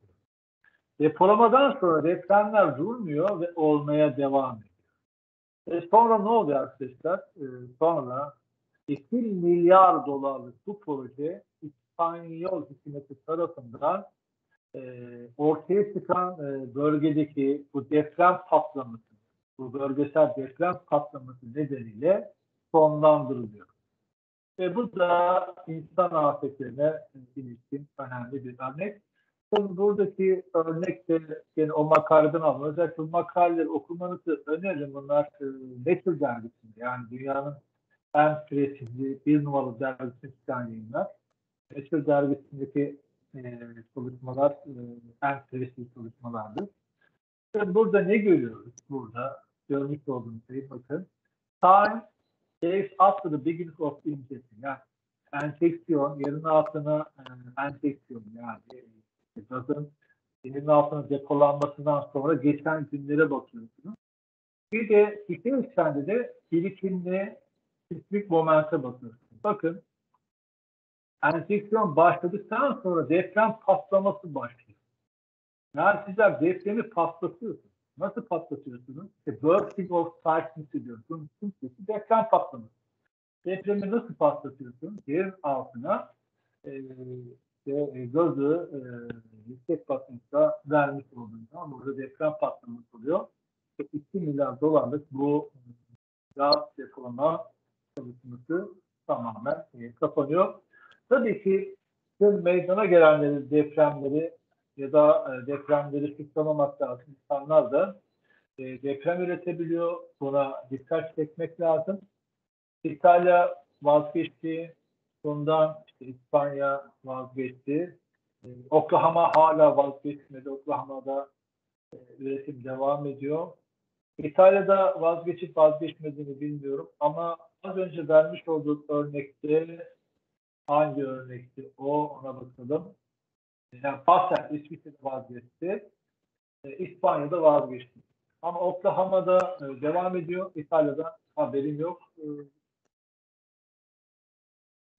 Depolamadan sonra depremler durmuyor ve olmaya devam ediyor. E sonra ne oluyor arkadaşlar? E sonra 2 milyar dolarlık bu proje İspanyol hükümeti tarafından e, ortaya çıkan e, bölgedeki bu deprem patlaması, bu bölgesel deprem patlaması nedeniyle sonlandırılıyor. Ve bu da insan afetlerine ilişkin önemli bir örnek. Buradaki örnek de yine o makaleden alınıyor. Özellikle makaleleri okumanızı öneririm. Bunlar e, Nature dergisinde yani dünyanın en prestijli bir numaralı dergisini çıkan yayınlar. Nature dergisindeki e, çalışmalar e, en prestijli çalışmalardır. Ve burada ne görüyoruz? Burada görmüş olduğunuz şey bakın. Time days after the beginning of the injection. Yani enjeksiyon, yerin altına e, enjeksiyon yani gazın yerin altına depolanmasından sonra geçen günlere bakıyorsunuz. Bir de iki ölçende de birikimli sismik momente bakıyorsunuz. Bakın enjeksiyon başladıktan sonra deprem patlaması başlıyor. Yani sizler depremi patlatıyorsunuz. Nasıl patlatıyorsunuz? İşte bursting of seismicity diyorsunuz. Türkçesi deprem patlaması. Depremi nasıl patlatıyorsunuz? Yerin altına e, işte, e, gazı e, yüksek basınçta vermiş olduğunda burada deprem patlaması oluyor. İşte 2 milyar dolarlık bu gaz depolama çalışması tamamen e, kapanıyor. Tabii ki meydana gelenleri, depremleri ya da e, depremleri suçlamamak lazım. İnsanlar da e, deprem üretebiliyor. Buna dikkat çekmek lazım. İtalya vazgeçti. Bundan işte İspanya vazgeçti. E, Oklahoma hala vazgeçmedi. Oklahoma'da e, üretim devam ediyor. İtalya'da vazgeçip vazgeçmediğini bilmiyorum ama az önce vermiş olduğum örnekte hangi örnekti o ona bakalım. Yani Basel İsviçre'de vazgeçti. E, İspanya'da vazgeçti. Ama Oklahoma'da e, devam ediyor. İtalya'da haberim yok.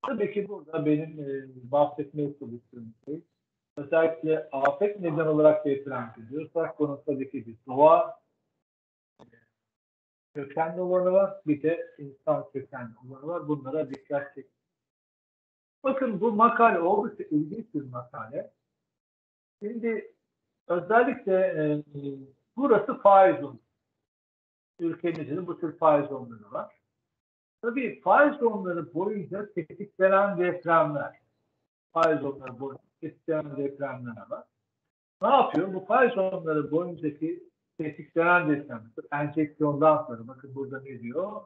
Tabii ki burada benim e, bahsetmeye çalıştığım şey özellikle afet neden olarak deprem diyorsak bunun tabii ki bir doğa e, kökenli olanı var. Bir de insan kökenli olanı var. Bunlara dikkat çek. Bakın bu makale oldukça ilginç bir makale. Şimdi özellikle e, burası faiz zonu. Ülkemizin bu tür faiz zonları var. Tabii faiz zonları boyunca tetiklenen depremler, faiz zonları boyunca tetiklenen depremler var. Ne yapıyor? Bu faiz zonları boyuncaki tetiklenen depremler, enjeksiyondan sonra, bakın burada ne diyor?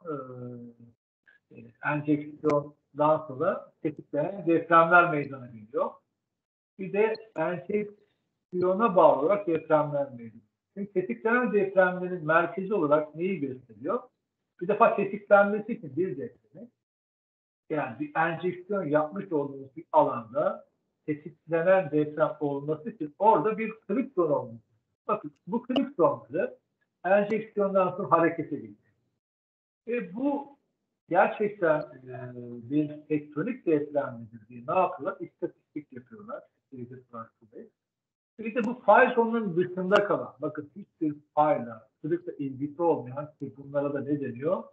Ee, enjeksiyondan sonra tetiklenen depremler meydana geliyor. Bir de enjeksiyona bağlı olarak depremler meydana Çünkü tetiklenen depremlerin merkezi olarak neyi gösteriyor? Bir defa tetiklenmesi için bir depremi yani bir enjeksiyon yapmış olduğumuz bir alanda tetiklenen deprem olması için orada bir klik zon olması. Bakın bu klik zonları enjeksiyondan sonra harekete geçiyor. Ve bu gerçekten e, bir tektonik deprem midir diye ne yapıyorlar? İstatistik yapıyorlar. Bir de bu faiz onların dışında kalan, bakın hiçbir fayla, sürükle ilgisi olmayan ki bunlara da ne deniyor?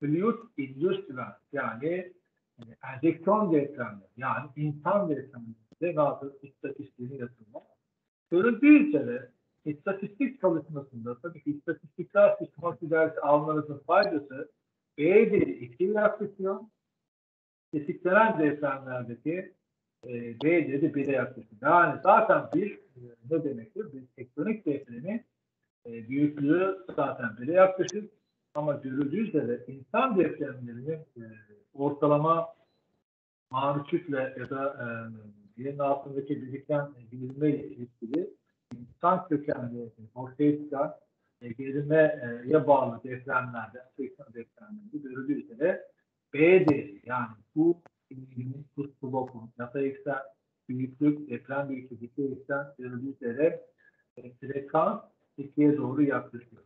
Fluid event yani e, enjeksiyon depremleri yani insan depremlerinde bazı istatistiğini yatırmak. Görüldüğü üzere istatistik çalışmasında tabii ki istatistikler sistematik dersi almanızın faydası B değeri 2 yaklaşıyor. Tetiklenen depremlerdeki e, B değeri 1'e yaklaşıyor. Yani zaten bir e, ne demektir? Bir tektonik depremi e, büyüklüğü zaten 1'e yaklaşır. Ama görüldüğü üzere insan depremlerinin e, ortalama marifetle ya da e, yerin altındaki birikten gerilme ile ilgili insan kökenli ortaya çıkan e, gerilmeye bağlı depremlerde, Afrika depremlerinde görüldüğü üzere B değeri yani bu ilginin tuz blokun yatay eksen büyüklük, deprem büyüklüğü eksen görüldüğü frekans ikiye doğru yaklaşıyor.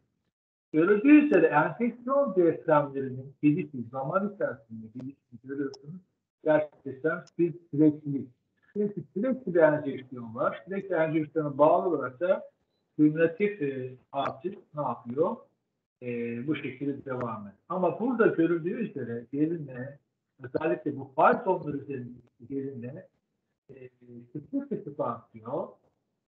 Görüldüğü üzere enfeksiyon depremlerinin gelişi, zaman içerisinde gelişini görüyorsunuz. Gerçekten bir süreklilik. Çünkü sürekli bir enjeksiyon var. Sürekli enjeksiyona bağlı olarak da kümülatif e, artış ne yapıyor? E, bu şekilde devam ediyor. Ama burada görüldüğü üzere gelinle özellikle bu üzerindeki gelinle e, sıkı sıkı artıyor.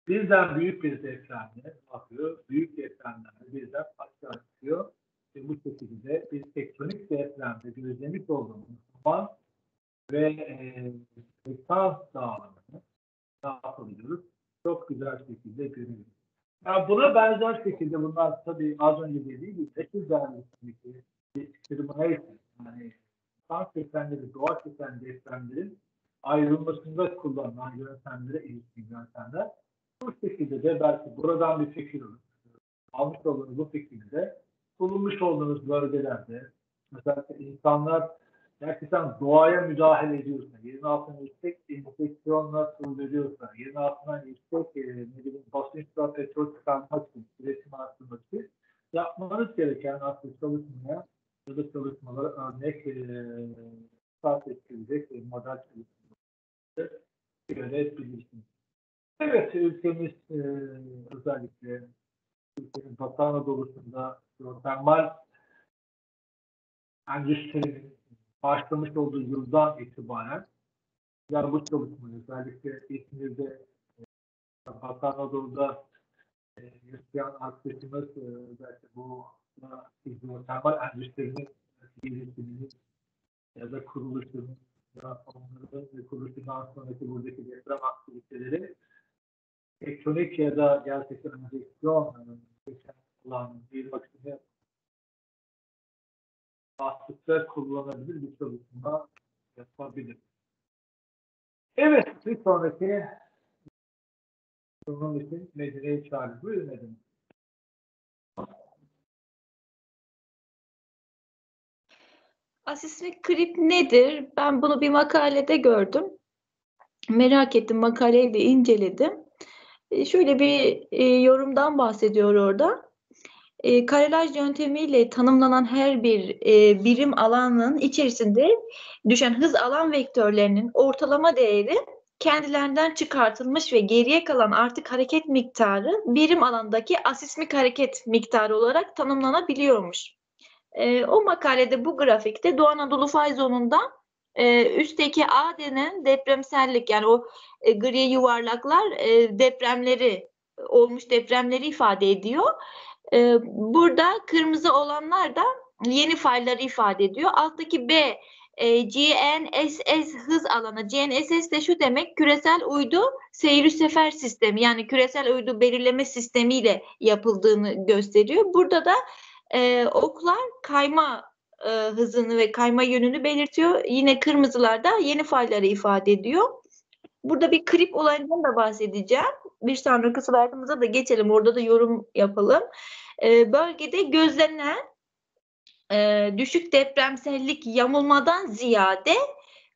Birden büyük bir depremle yapıyor. Büyük depremlerle birden aşağı çıkıyor. Ve bu şekilde bir tektonik depremde gözlemiş olduğumuz zaman ve e, frekans dağılımını ne yapabiliyoruz? Çok güzel şekilde görüyoruz. Yani buna benzer şekilde bunlar tabii az önce dediğim gibi eşit değerlisindeki discrimination yani insan kökenleri, doğa kökenli depremlerin ayrılmasında kullanılan yöntemlere ilişkin yöntemler. Bu şekilde de belki buradan bir fikir. Almış olduğunuz bu fikirde bulunmuş olduğunuz bölgelerde mesela insanlar gerçekten doğaya müdahale ediyorsa, yerin altına yüksek enfeksiyonla sürdürüyorsa, yerin altına yüksek e, ne bileyim, basınçla petrol çıkarmak için, üretim arttırmak için yapmanız gereken aslında çalışmaya ya da çalışmalara örnek e, sarf ettirecek model çalışmalar. Evet, ülkemiz e, özellikle ülkenin Batı Anadolu'sunda termal endüstrinin başlamış olduğu yıldan itibaren yani bu çalışmayı özellikle İzmir'de e, Batı Anadolu'da e, yaşayan arkadaşımız e, özellikle bu hidrotermal endüstrinin gelişimini ya da kuruluşunu ya onların ve kuruluşundan sonraki buradaki deprem aktiviteleri elektronik ya da gerçekten enjeksiyon olan bir makine rahatlıkla kullanabilir bir çalışma yapabilir. Evet, bir sonraki sunum için Medine'yi çağırdı. Buyurun Medine. Asismik krip nedir? Ben bunu bir makalede gördüm. Merak ettim, makaleyi de inceledim. E, şöyle bir e, yorumdan bahsediyor orada. E, karelaj yöntemiyle tanımlanan her bir e, birim alanın içerisinde düşen hız alan vektörlerinin ortalama değeri kendilerinden çıkartılmış ve geriye kalan artık hareket miktarı birim alandaki asismik hareket miktarı olarak tanımlanabiliyormuş. E, o makalede bu grafikte Doğu Anadolu fay zonunda e, üstteki A denen depremsellik yani o e, gri yuvarlaklar e, depremleri olmuş depremleri ifade ediyor. E, burada kırmızı olanlar da yeni fayları ifade ediyor. Alttaki B e, GNSS hız alanı. GNSS de şu demek küresel uydu seyir sefer sistemi yani küresel uydu belirleme sistemiyle yapıldığını gösteriyor. Burada da e, oklar kayma e, hızını ve kayma yönünü belirtiyor. Yine kırmızılar da yeni fayları ifade ediyor. Burada bir krip olayından da bahsedeceğim. Bir sonraki slaytımıza da geçelim. Orada da yorum yapalım. E, bölgede gözlenen e, düşük depremsellik yamulmadan ziyade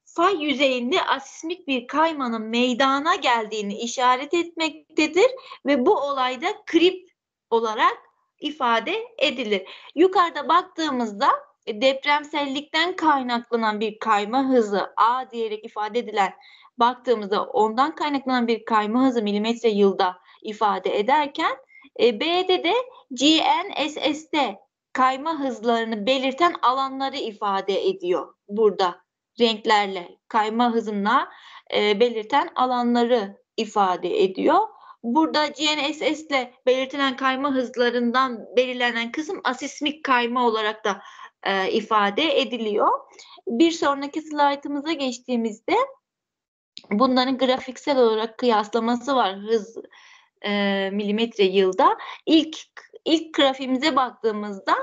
fay yüzeyinde asismik bir kaymanın meydana geldiğini işaret etmektedir ve bu olayda krip olarak ifade edilir. Yukarıda baktığımızda e, depremsellikten kaynaklanan bir kayma hızı A diyerek ifade edilen baktığımızda ondan kaynaklanan bir kayma hızı milimetre yılda ifade ederken e, B'de de GNSS'te kayma hızlarını belirten alanları ifade ediyor burada renklerle kayma hızına e, belirten alanları ifade ediyor. Burada GNSS ile belirtilen kayma hızlarından belirlenen kısım asismik kayma olarak da e, ifade ediliyor. Bir sonraki slaytımıza geçtiğimizde bunların grafiksel olarak kıyaslaması var hız e, milimetre yılda. İlk ilk grafiğimize baktığımızda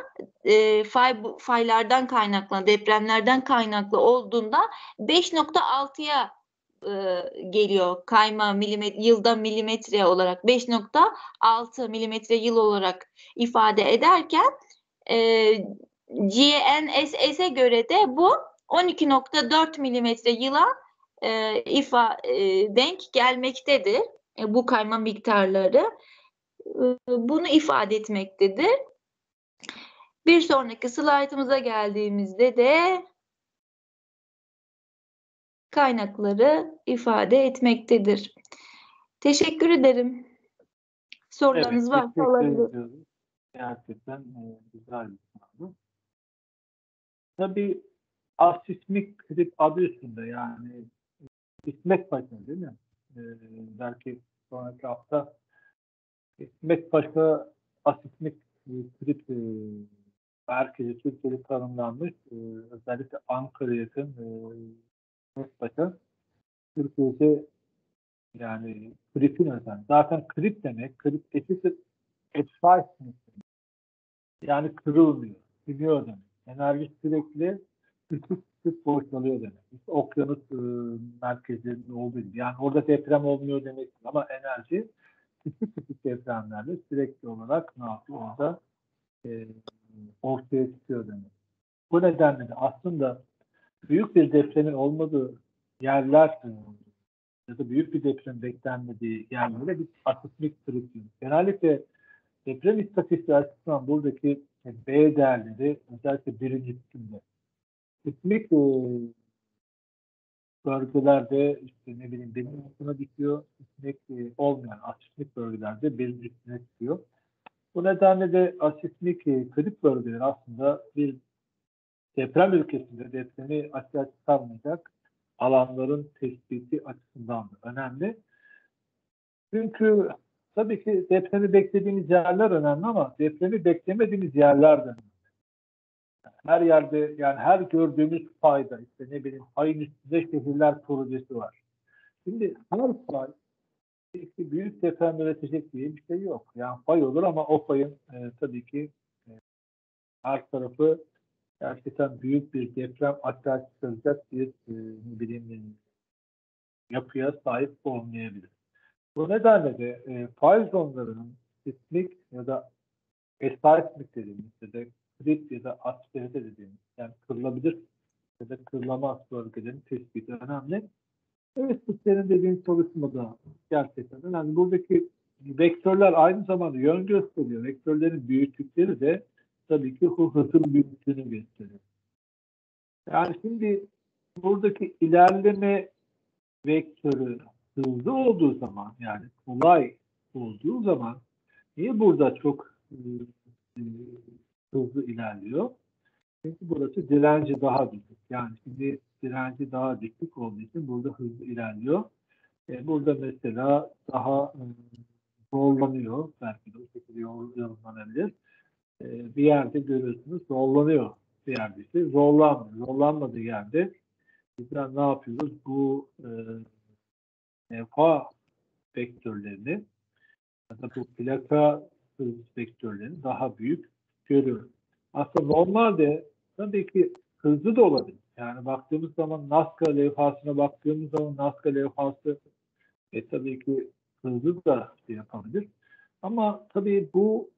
e, fay, faylardan kaynaklı, depremlerden kaynaklı olduğunda 5.6'ya e, geliyor kayma milimetre, yılda milimetre olarak 5.6 milimetre yıl olarak ifade ederken e, GNSS'e göre de bu 12.4 milimetre yıla e, ifa e, denk gelmektedir. E, bu kayma miktarları e, bunu ifade etmektedir. Bir sonraki slaytımıza geldiğimizde de kaynakları ifade etmektedir. Teşekkür ederim. Sorularınız evet, varsa olabilir. Gerçekten e, güzel bir soru. Tabii asismik krip adı üstünde yani İsmet Paşa değil mi? Ee, belki sonraki hafta İsmet Paşa asismik krip e, merkezi Türkiye'de tanımlanmış. E, özellikle Ankara yakın e, Paşa Türkiye'de yani kripin özel. Zaten krip demek, krip eşittir excitement yani kırılmıyor, siniyor demek. Enerji sürekli küçük küçük boşalıyor demek. İşte okyanus e, merkezinde olduğu gibi. Yani orada deprem olmuyor demek ama enerji küçük küçük depremlerle sürekli olarak ne yapıyor orada e, ortaya çıkıyor demek. Bu nedenle de aslında büyük bir depremin olmadığı yerler ya da büyük bir deprem beklenmediği yerlere biz asismik trip diyoruz. Genellikle deprem istatistiği açısından buradaki B değerleri özellikle birinci kısımda. Sismik e, bölgelerde işte ne bileyim benim üstüne dikiyor. Sismik e, olmayan asismik bölgelerde benim üstüne dikiyor. Bu nedenle de asismik e, kritik bölgeler aslında bir deprem ülkesinde depremi açığa çıkarmayacak alanların tespiti açısından da önemli. Çünkü tabii ki depremi beklediğimiz yerler önemli ama depremi beklemediğimiz yerler de önemli. Her yerde yani her gördüğümüz fayda işte ne bileyim ayın üstünde şehirler projesi var. Şimdi her fay işte büyük deprem üretecek diye bir şey yok. Yani fay olur ama o fayın e, tabii ki e, her tarafı gerçekten büyük bir deprem açığa çıkaracak bir e, ne e, yapıya sahip olmayabilir. Bu nedenle de e, faiz zonlarının sismik ya da esaismik dediğimiz ya da krit ya da asperite dediğimiz yani kırılabilir ya da kırılamaz bölgelerin tespiti önemli. Evet senin dediğin çalışma da gerçekten önemli. Buradaki vektörler aynı zamanda yön gösteriyor. Vektörlerin büyüklükleri de tabii ki hızın büyüklüğünü gösteriyor. Yani şimdi buradaki ilerleme vektörü hızlı olduğu zaman yani kolay olduğu zaman niye burada çok e, e, hızlı ilerliyor? Çünkü burası direnci daha düşük. Yani şimdi direnci daha düşük olduğu için burada hızlı ilerliyor. E, burada mesela daha e, zorlanıyor. Belki de o şekilde yorumlanabilir. E, bir yerde görüyorsunuz zorlanıyor. Bir yerde işte zorlanmıyor. Zorlanmadığı yerde bizler ne yapıyoruz? Bu e, menfa vektörlerini ya da bu plaka vektörlerini daha büyük görüyoruz. Aslında normalde tabii ki hızlı da olabilir. Yani baktığımız zaman Nazca levhasına baktığımız zaman Nazca levhası e, tabii ki hızlı da yapabilir. Ama tabii bu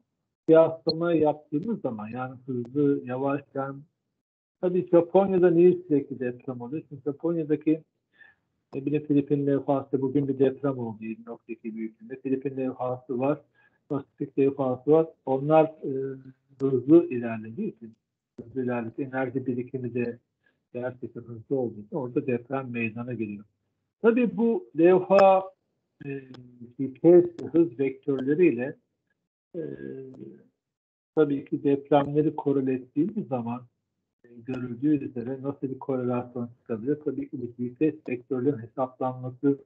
kıyaslama yaptığımız zaman yani hızlı, yavaşken tabii Japonya'da niye sürekli deprem oluyor? Çünkü Japonya'daki ne bileyim Filipin levhası bugün bir deprem oldu 7.2 büyüklüğünde. Filipin levhası var, Pasifik levhası var. Onlar e, hızlı ilerlediği için hızlı ilerlediği enerji birikimi de gerçekten hızlı olduğu için orada deprem meydana geliyor. Tabii bu levha e, GPS hız vektörleriyle e, tabii ki depremleri korele ettiğimiz zaman e, görüldüğü üzere nasıl bir korelasyon çıkabilir? Tabii ki bu GPS vektörlerin hesaplanması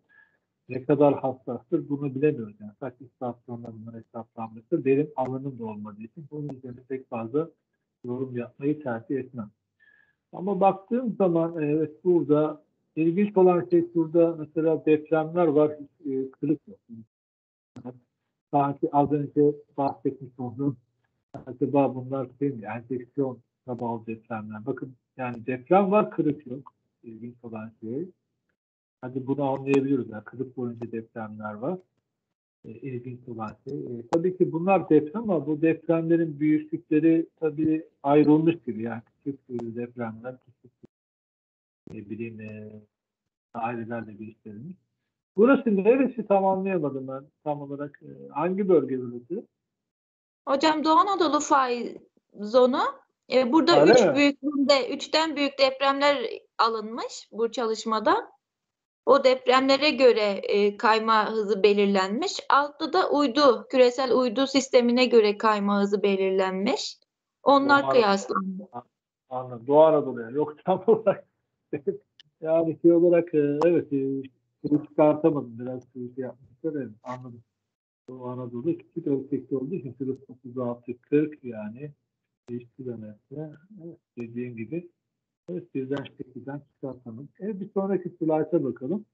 ne kadar hassastır bunu bilemiyoruz. Yani kaç istasyonda bunlar hesaplanmıştır. Benim alanım da olmadığı için bunun üzerine pek fazla yorum yapmayı tercih etmem. Ama baktığım zaman evet burada ilginç olan şey şurada mesela depremler var. E, kırık yok. Sanki az önce bahsetmiş olduğum acaba bunlar şey mi? Enjeksiyon bağlı depremler. Bakın yani deprem var kırık yok. İlginç olan şey. Hadi bunu anlayabiliyoruz. Yani kırık boyunca depremler var. E, ilginç olan şey. E, tabii ki bunlar deprem ama bu depremlerin büyüklükleri tabii ayrılmış gibi. Yani küçük e, depremler, küçük ne bileyim e, dairelerle gösterilmiş. Burası neresi tam anlayamadım ben tam olarak. E, hangi bölge burası? Hocam Doğu Anadolu fay zonu. E, burada Öyle üç mi? büyüklüğünde, üçten büyük depremler alınmış bu çalışmada. O depremlere göre e, kayma hızı belirlenmiş. Altta da uydu, küresel uydu sistemine göre kayma hızı belirlenmiş. Onlar Doğru. kıyaslandı. Anladım. Doğu Anadolu'ya. Yok tam olarak. yani şey olarak e, evet e, şeyi çıkartamadım. Biraz şey yapmışlar. Evet, anladım. Doğu Anadolu küçük ölçekli olduğu için şurası 36, 40 yani 5 kilometre. Evet, dediğim gibi. Evet birden şekilden çıkartalım. Evet bir sonraki slayta bakalım.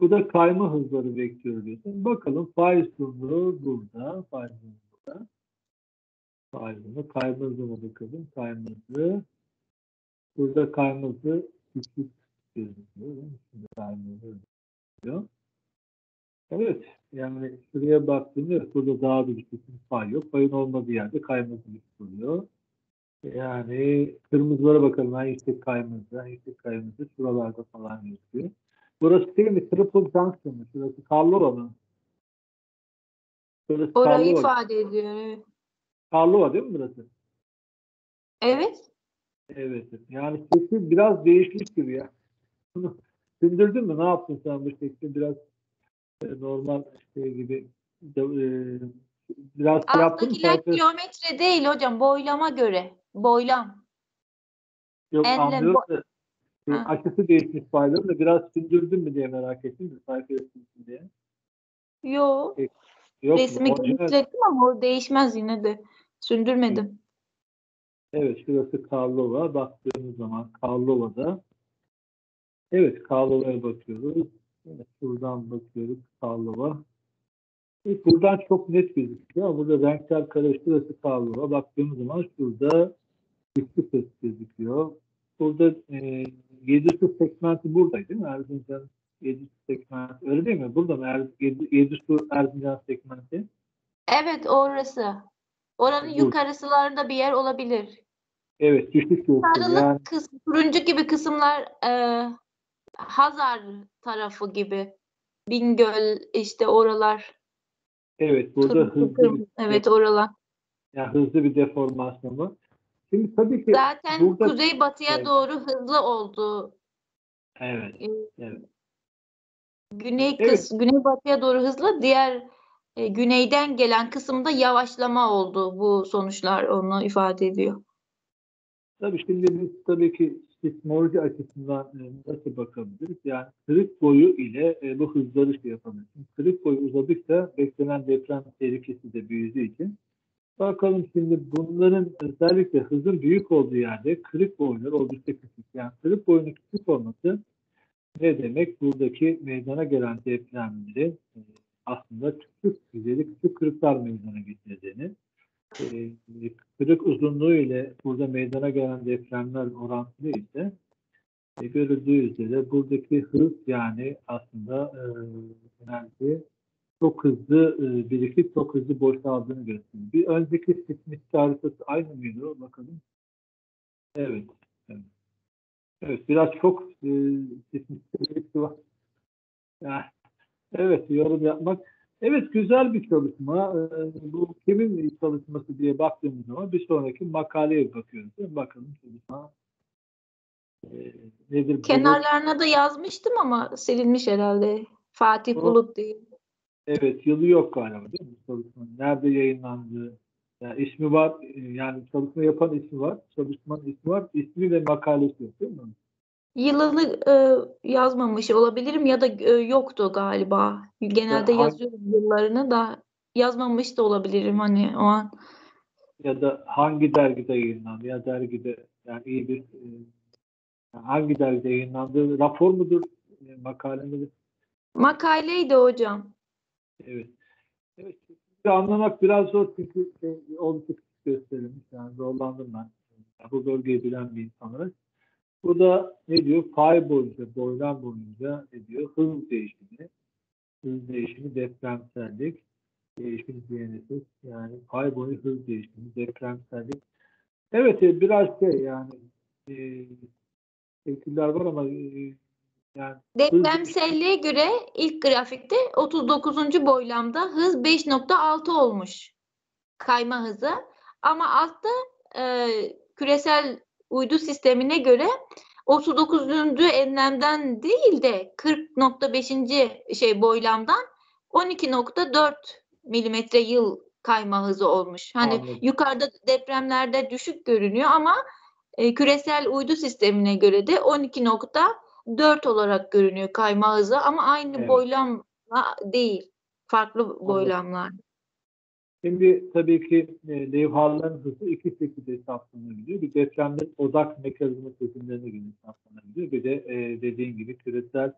Bu da kayma hızları bekliyor diyorsun. Bakalım faiz hızı burada. Faiz hızı burada. Faiz hızı. Kayma hızına bakalım. Kayma hızı. Burada kayma hızı küçük gözüküyor. gözüküyor. Evet. Yani şuraya baktığımda burada daha bir küçük fay yok. Fayın olmadığı yerde kayma hızı düşük oluyor. Yani kırmızılara bakalım. En yüksek kaymızı, en yüksek kaymızı şuralarda falan gözüküyor. Burası değil mi? Triple Junction? Şurası Karlova mı? Burası Orayı Karlova. ifade ediyor. Karlova değil mi burası? Evet. Evet. Yani sesi biraz değişmiş gibi ya. Sündürdün mü? Ne yaptın sen bu şekilde? Biraz e, normal şey gibi e, biraz şey yaptın? Alttakiler kilometre değil hocam. Boylama göre. Boylam. Yok enlem, anlıyorum da e, açısı değişmiş faydalı da biraz sündürdün mü diye merak ettim de sayfa etsin diye. Yo. Yok mu? Resmi genişlettim ama o değişmez yine de. Sündürmedim. Evet şurası Karlova. Baktığımız zaman Karlova'da. Evet Karlova'ya bakıyoruz. Evet, şuradan bakıyoruz Karlova. Evet, buradan çok net gözüküyor ama burada renkler karıştı. Şurası Karlova. Baktığımız zaman şurada güçlü ses gözüküyor. Burada e, 700 segmenti buradaydı değil mi? Erzincan 700 segmenti. Öyle değil mi? Burada mı? Er, 700 Erzincan segmenti. Evet orası. Oranın Bu. yukarısılarda bir yer olabilir. Evet düşük gösteriyor. Sarılık Yani kısmı, turuncu gibi kısımlar e, Hazar tarafı gibi. Bingöl işte oralar. evet burada Turuncu, hızlı bir. Evet oralar. Yani hızlı bir deformasyon var. Şimdi tabii ki Zaten burada- kuzeybatıya Evet. doğru hızlı oldu. evet, E, evet. Güney Evet. kıs güneybatıya doğru hızlı, diğer e, güneyden gelen kısımda yavaşlama oldu. Bu sonuçlar onu ifade ediyor. Tabii şimdi biz tabii ki sismoloji açısından e, nasıl bakabiliriz? Yani kırık boyu ile e, bu hızları şey yapabiliriz. Kırık boyu uzadıkça beklenen deprem tehlikesi de büyüdüğü için bakalım şimdi bunların özellikle hızın büyük olduğu yerde kırık boylar oldukça küçük. Yani kırık boyunun küçük olması ne demek? Buradaki meydana gelen depremleri e, aslında küçük düzeyde küçük kırıklar meydana getirdiğini e, kırık uzunluğu ile burada meydana gelen depremler orantılı ise e, görüldüğü üzere buradaki hız yani aslında e, enerji çok hızlı e, birikip çok hızlı boşaldığını gösteriyor. Bir önceki sismik haritası aynı mıydı? Bakalım. Evet. Evet, evet biraz çok e, sismik var. Evet yorum yapmak Evet güzel bir çalışma. Ee, bu kimin çalışması diye baktığımız zaman bir sonraki makaleye bakıyoruz. Değil? Bakalım çalışma e, nedir? Kenarlarına da yazmıştım ama silinmiş herhalde. Fatih O- Bulut diye. Evet yılı yok galiba değil mi? Çalışmanın. Nerede yayınlandığı. Yani ismi var. e, Yani çalışma yapan ismi var. Çalışmanın ismi var. İsmi ve makalesi yok değil mi? Yılını e, yazmamış olabilirim ya da e, yoktu galiba. Genelde hangi- yazıyorum yıllarını da yazmamış da olabilirim hani o an. Ya da hangi dergide yayınlandı? Ya dergide yani iyi bir e, hangi dergide yayınlandı? Rapor mudur? E, makale midir? Makaleydi hocam. Evet. Evet. Anlamak biraz zor çünkü şey, oldukça gösterilmiş. Yani zorlandım ben. Yani bu bölgeyi bilen bir insan olarak. Burada ne diyor? Pay boyunca, boylan boyunca ne diyor? Hız değişimi. Hız değişimi, depremsellik. Değişim diyenesiz. Yani pay boyu hız değişimi, depremsellik. Evet e, biraz şey yani e, şekiller var ama e, yani Depremselliğe göre ilk grafikte 39. boylamda hız 5.6 olmuş. Kayma hızı. Ama altta e, küresel uydu sistemine göre 39. enlemden değil de 40.5. şey boylamdan 12.4 milimetre yıl kayma hızı olmuş. Hani Anladım. yukarıda depremlerde düşük görünüyor ama e, küresel uydu sistemine göre de 12.4 olarak görünüyor kayma hızı ama aynı Evet. boylamla değil. Farklı boylamlar. Şimdi tabii ki e, levhaların hızı iki şekilde hesaplanabiliyor. Bir depremlerin odak mekanizma çözümlerine göre hesaplanabiliyor. Bir de e, dediğin gibi küresel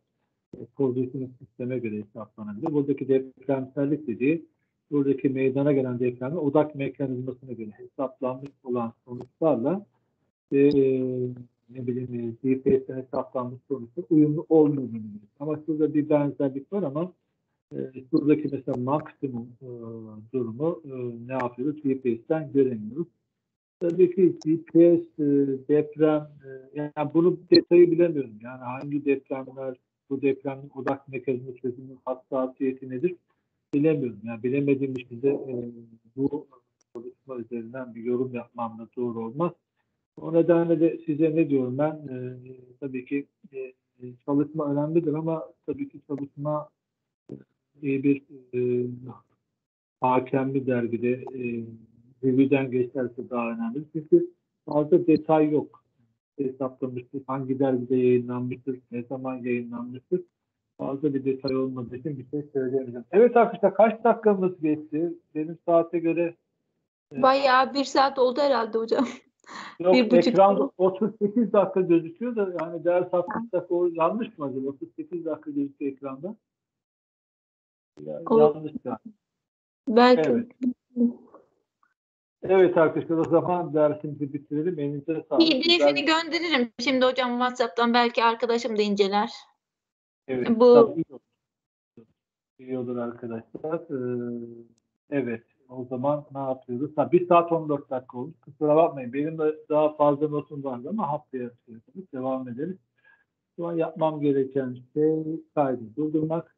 e, pozisyon sisteme göre hesaplanabiliyor. Buradaki depremsellik dediği buradaki meydana gelen depremin odak mekanizmasına göre hesaplanmış olan sonuçlarla e, ne bileyim e, GPS'ten hesaplanmış sonuçlar uyumlu olmadığını. Ama şurada bir benzerlik var ama e, buradaki mesela maksimum e, durumu e, ne yapıyoruz? GPS'ten göremiyoruz. Tabii ki GPS, e, deprem, e, yani bunu detayı bilemiyorum. Yani hangi depremler, bu depremin odak mekanizma çözümünün hassasiyeti nedir? Bilemiyorum. Yani bilemediğim için de e, bu çalışma üzerinden bir yorum yapmam da doğru olmaz. O nedenle de size ne diyorum ben? E, tabii ki e, çalışma önemlidir ama tabii ki çalışma bir e, hakemli dergide e, review'den geçerse daha önemli. Çünkü fazla detay yok. Hesaplamıştır, hangi dergide yayınlanmıştır, ne zaman yayınlanmıştır. Fazla bir detay olmadığı için bir şey söyleyemeyeceğim. Evet arkadaşlar kaç dakikamız geçti? Benim saate göre Bayağı bir saat oldu herhalde hocam. Yok Bir buçuk ekranda saat. 38 dakika gözüküyor da yani ders 60 dakika yanlış mı acaba? 38 dakika gözüküyor ekranda. Ya, O- yanlış yani. Belki. Evet. Evet arkadaşlar o zaman dersimizi bitirelim. Elinize sağlık. PDF'ini gönderirim şimdi hocam WhatsApp'tan belki arkadaşım da inceler. Evet, bu- tabii iyi olur. İyi olur arkadaşlar. Ee, evet. O zaman ne yapıyoruz? Ha, 1 saat 14 dakika olmuş. Kusura bakmayın. Benim de daha fazla notum vardı ama haftaya. Devam edelim. Şu an yapmam gereken şey kaydı durdurmak.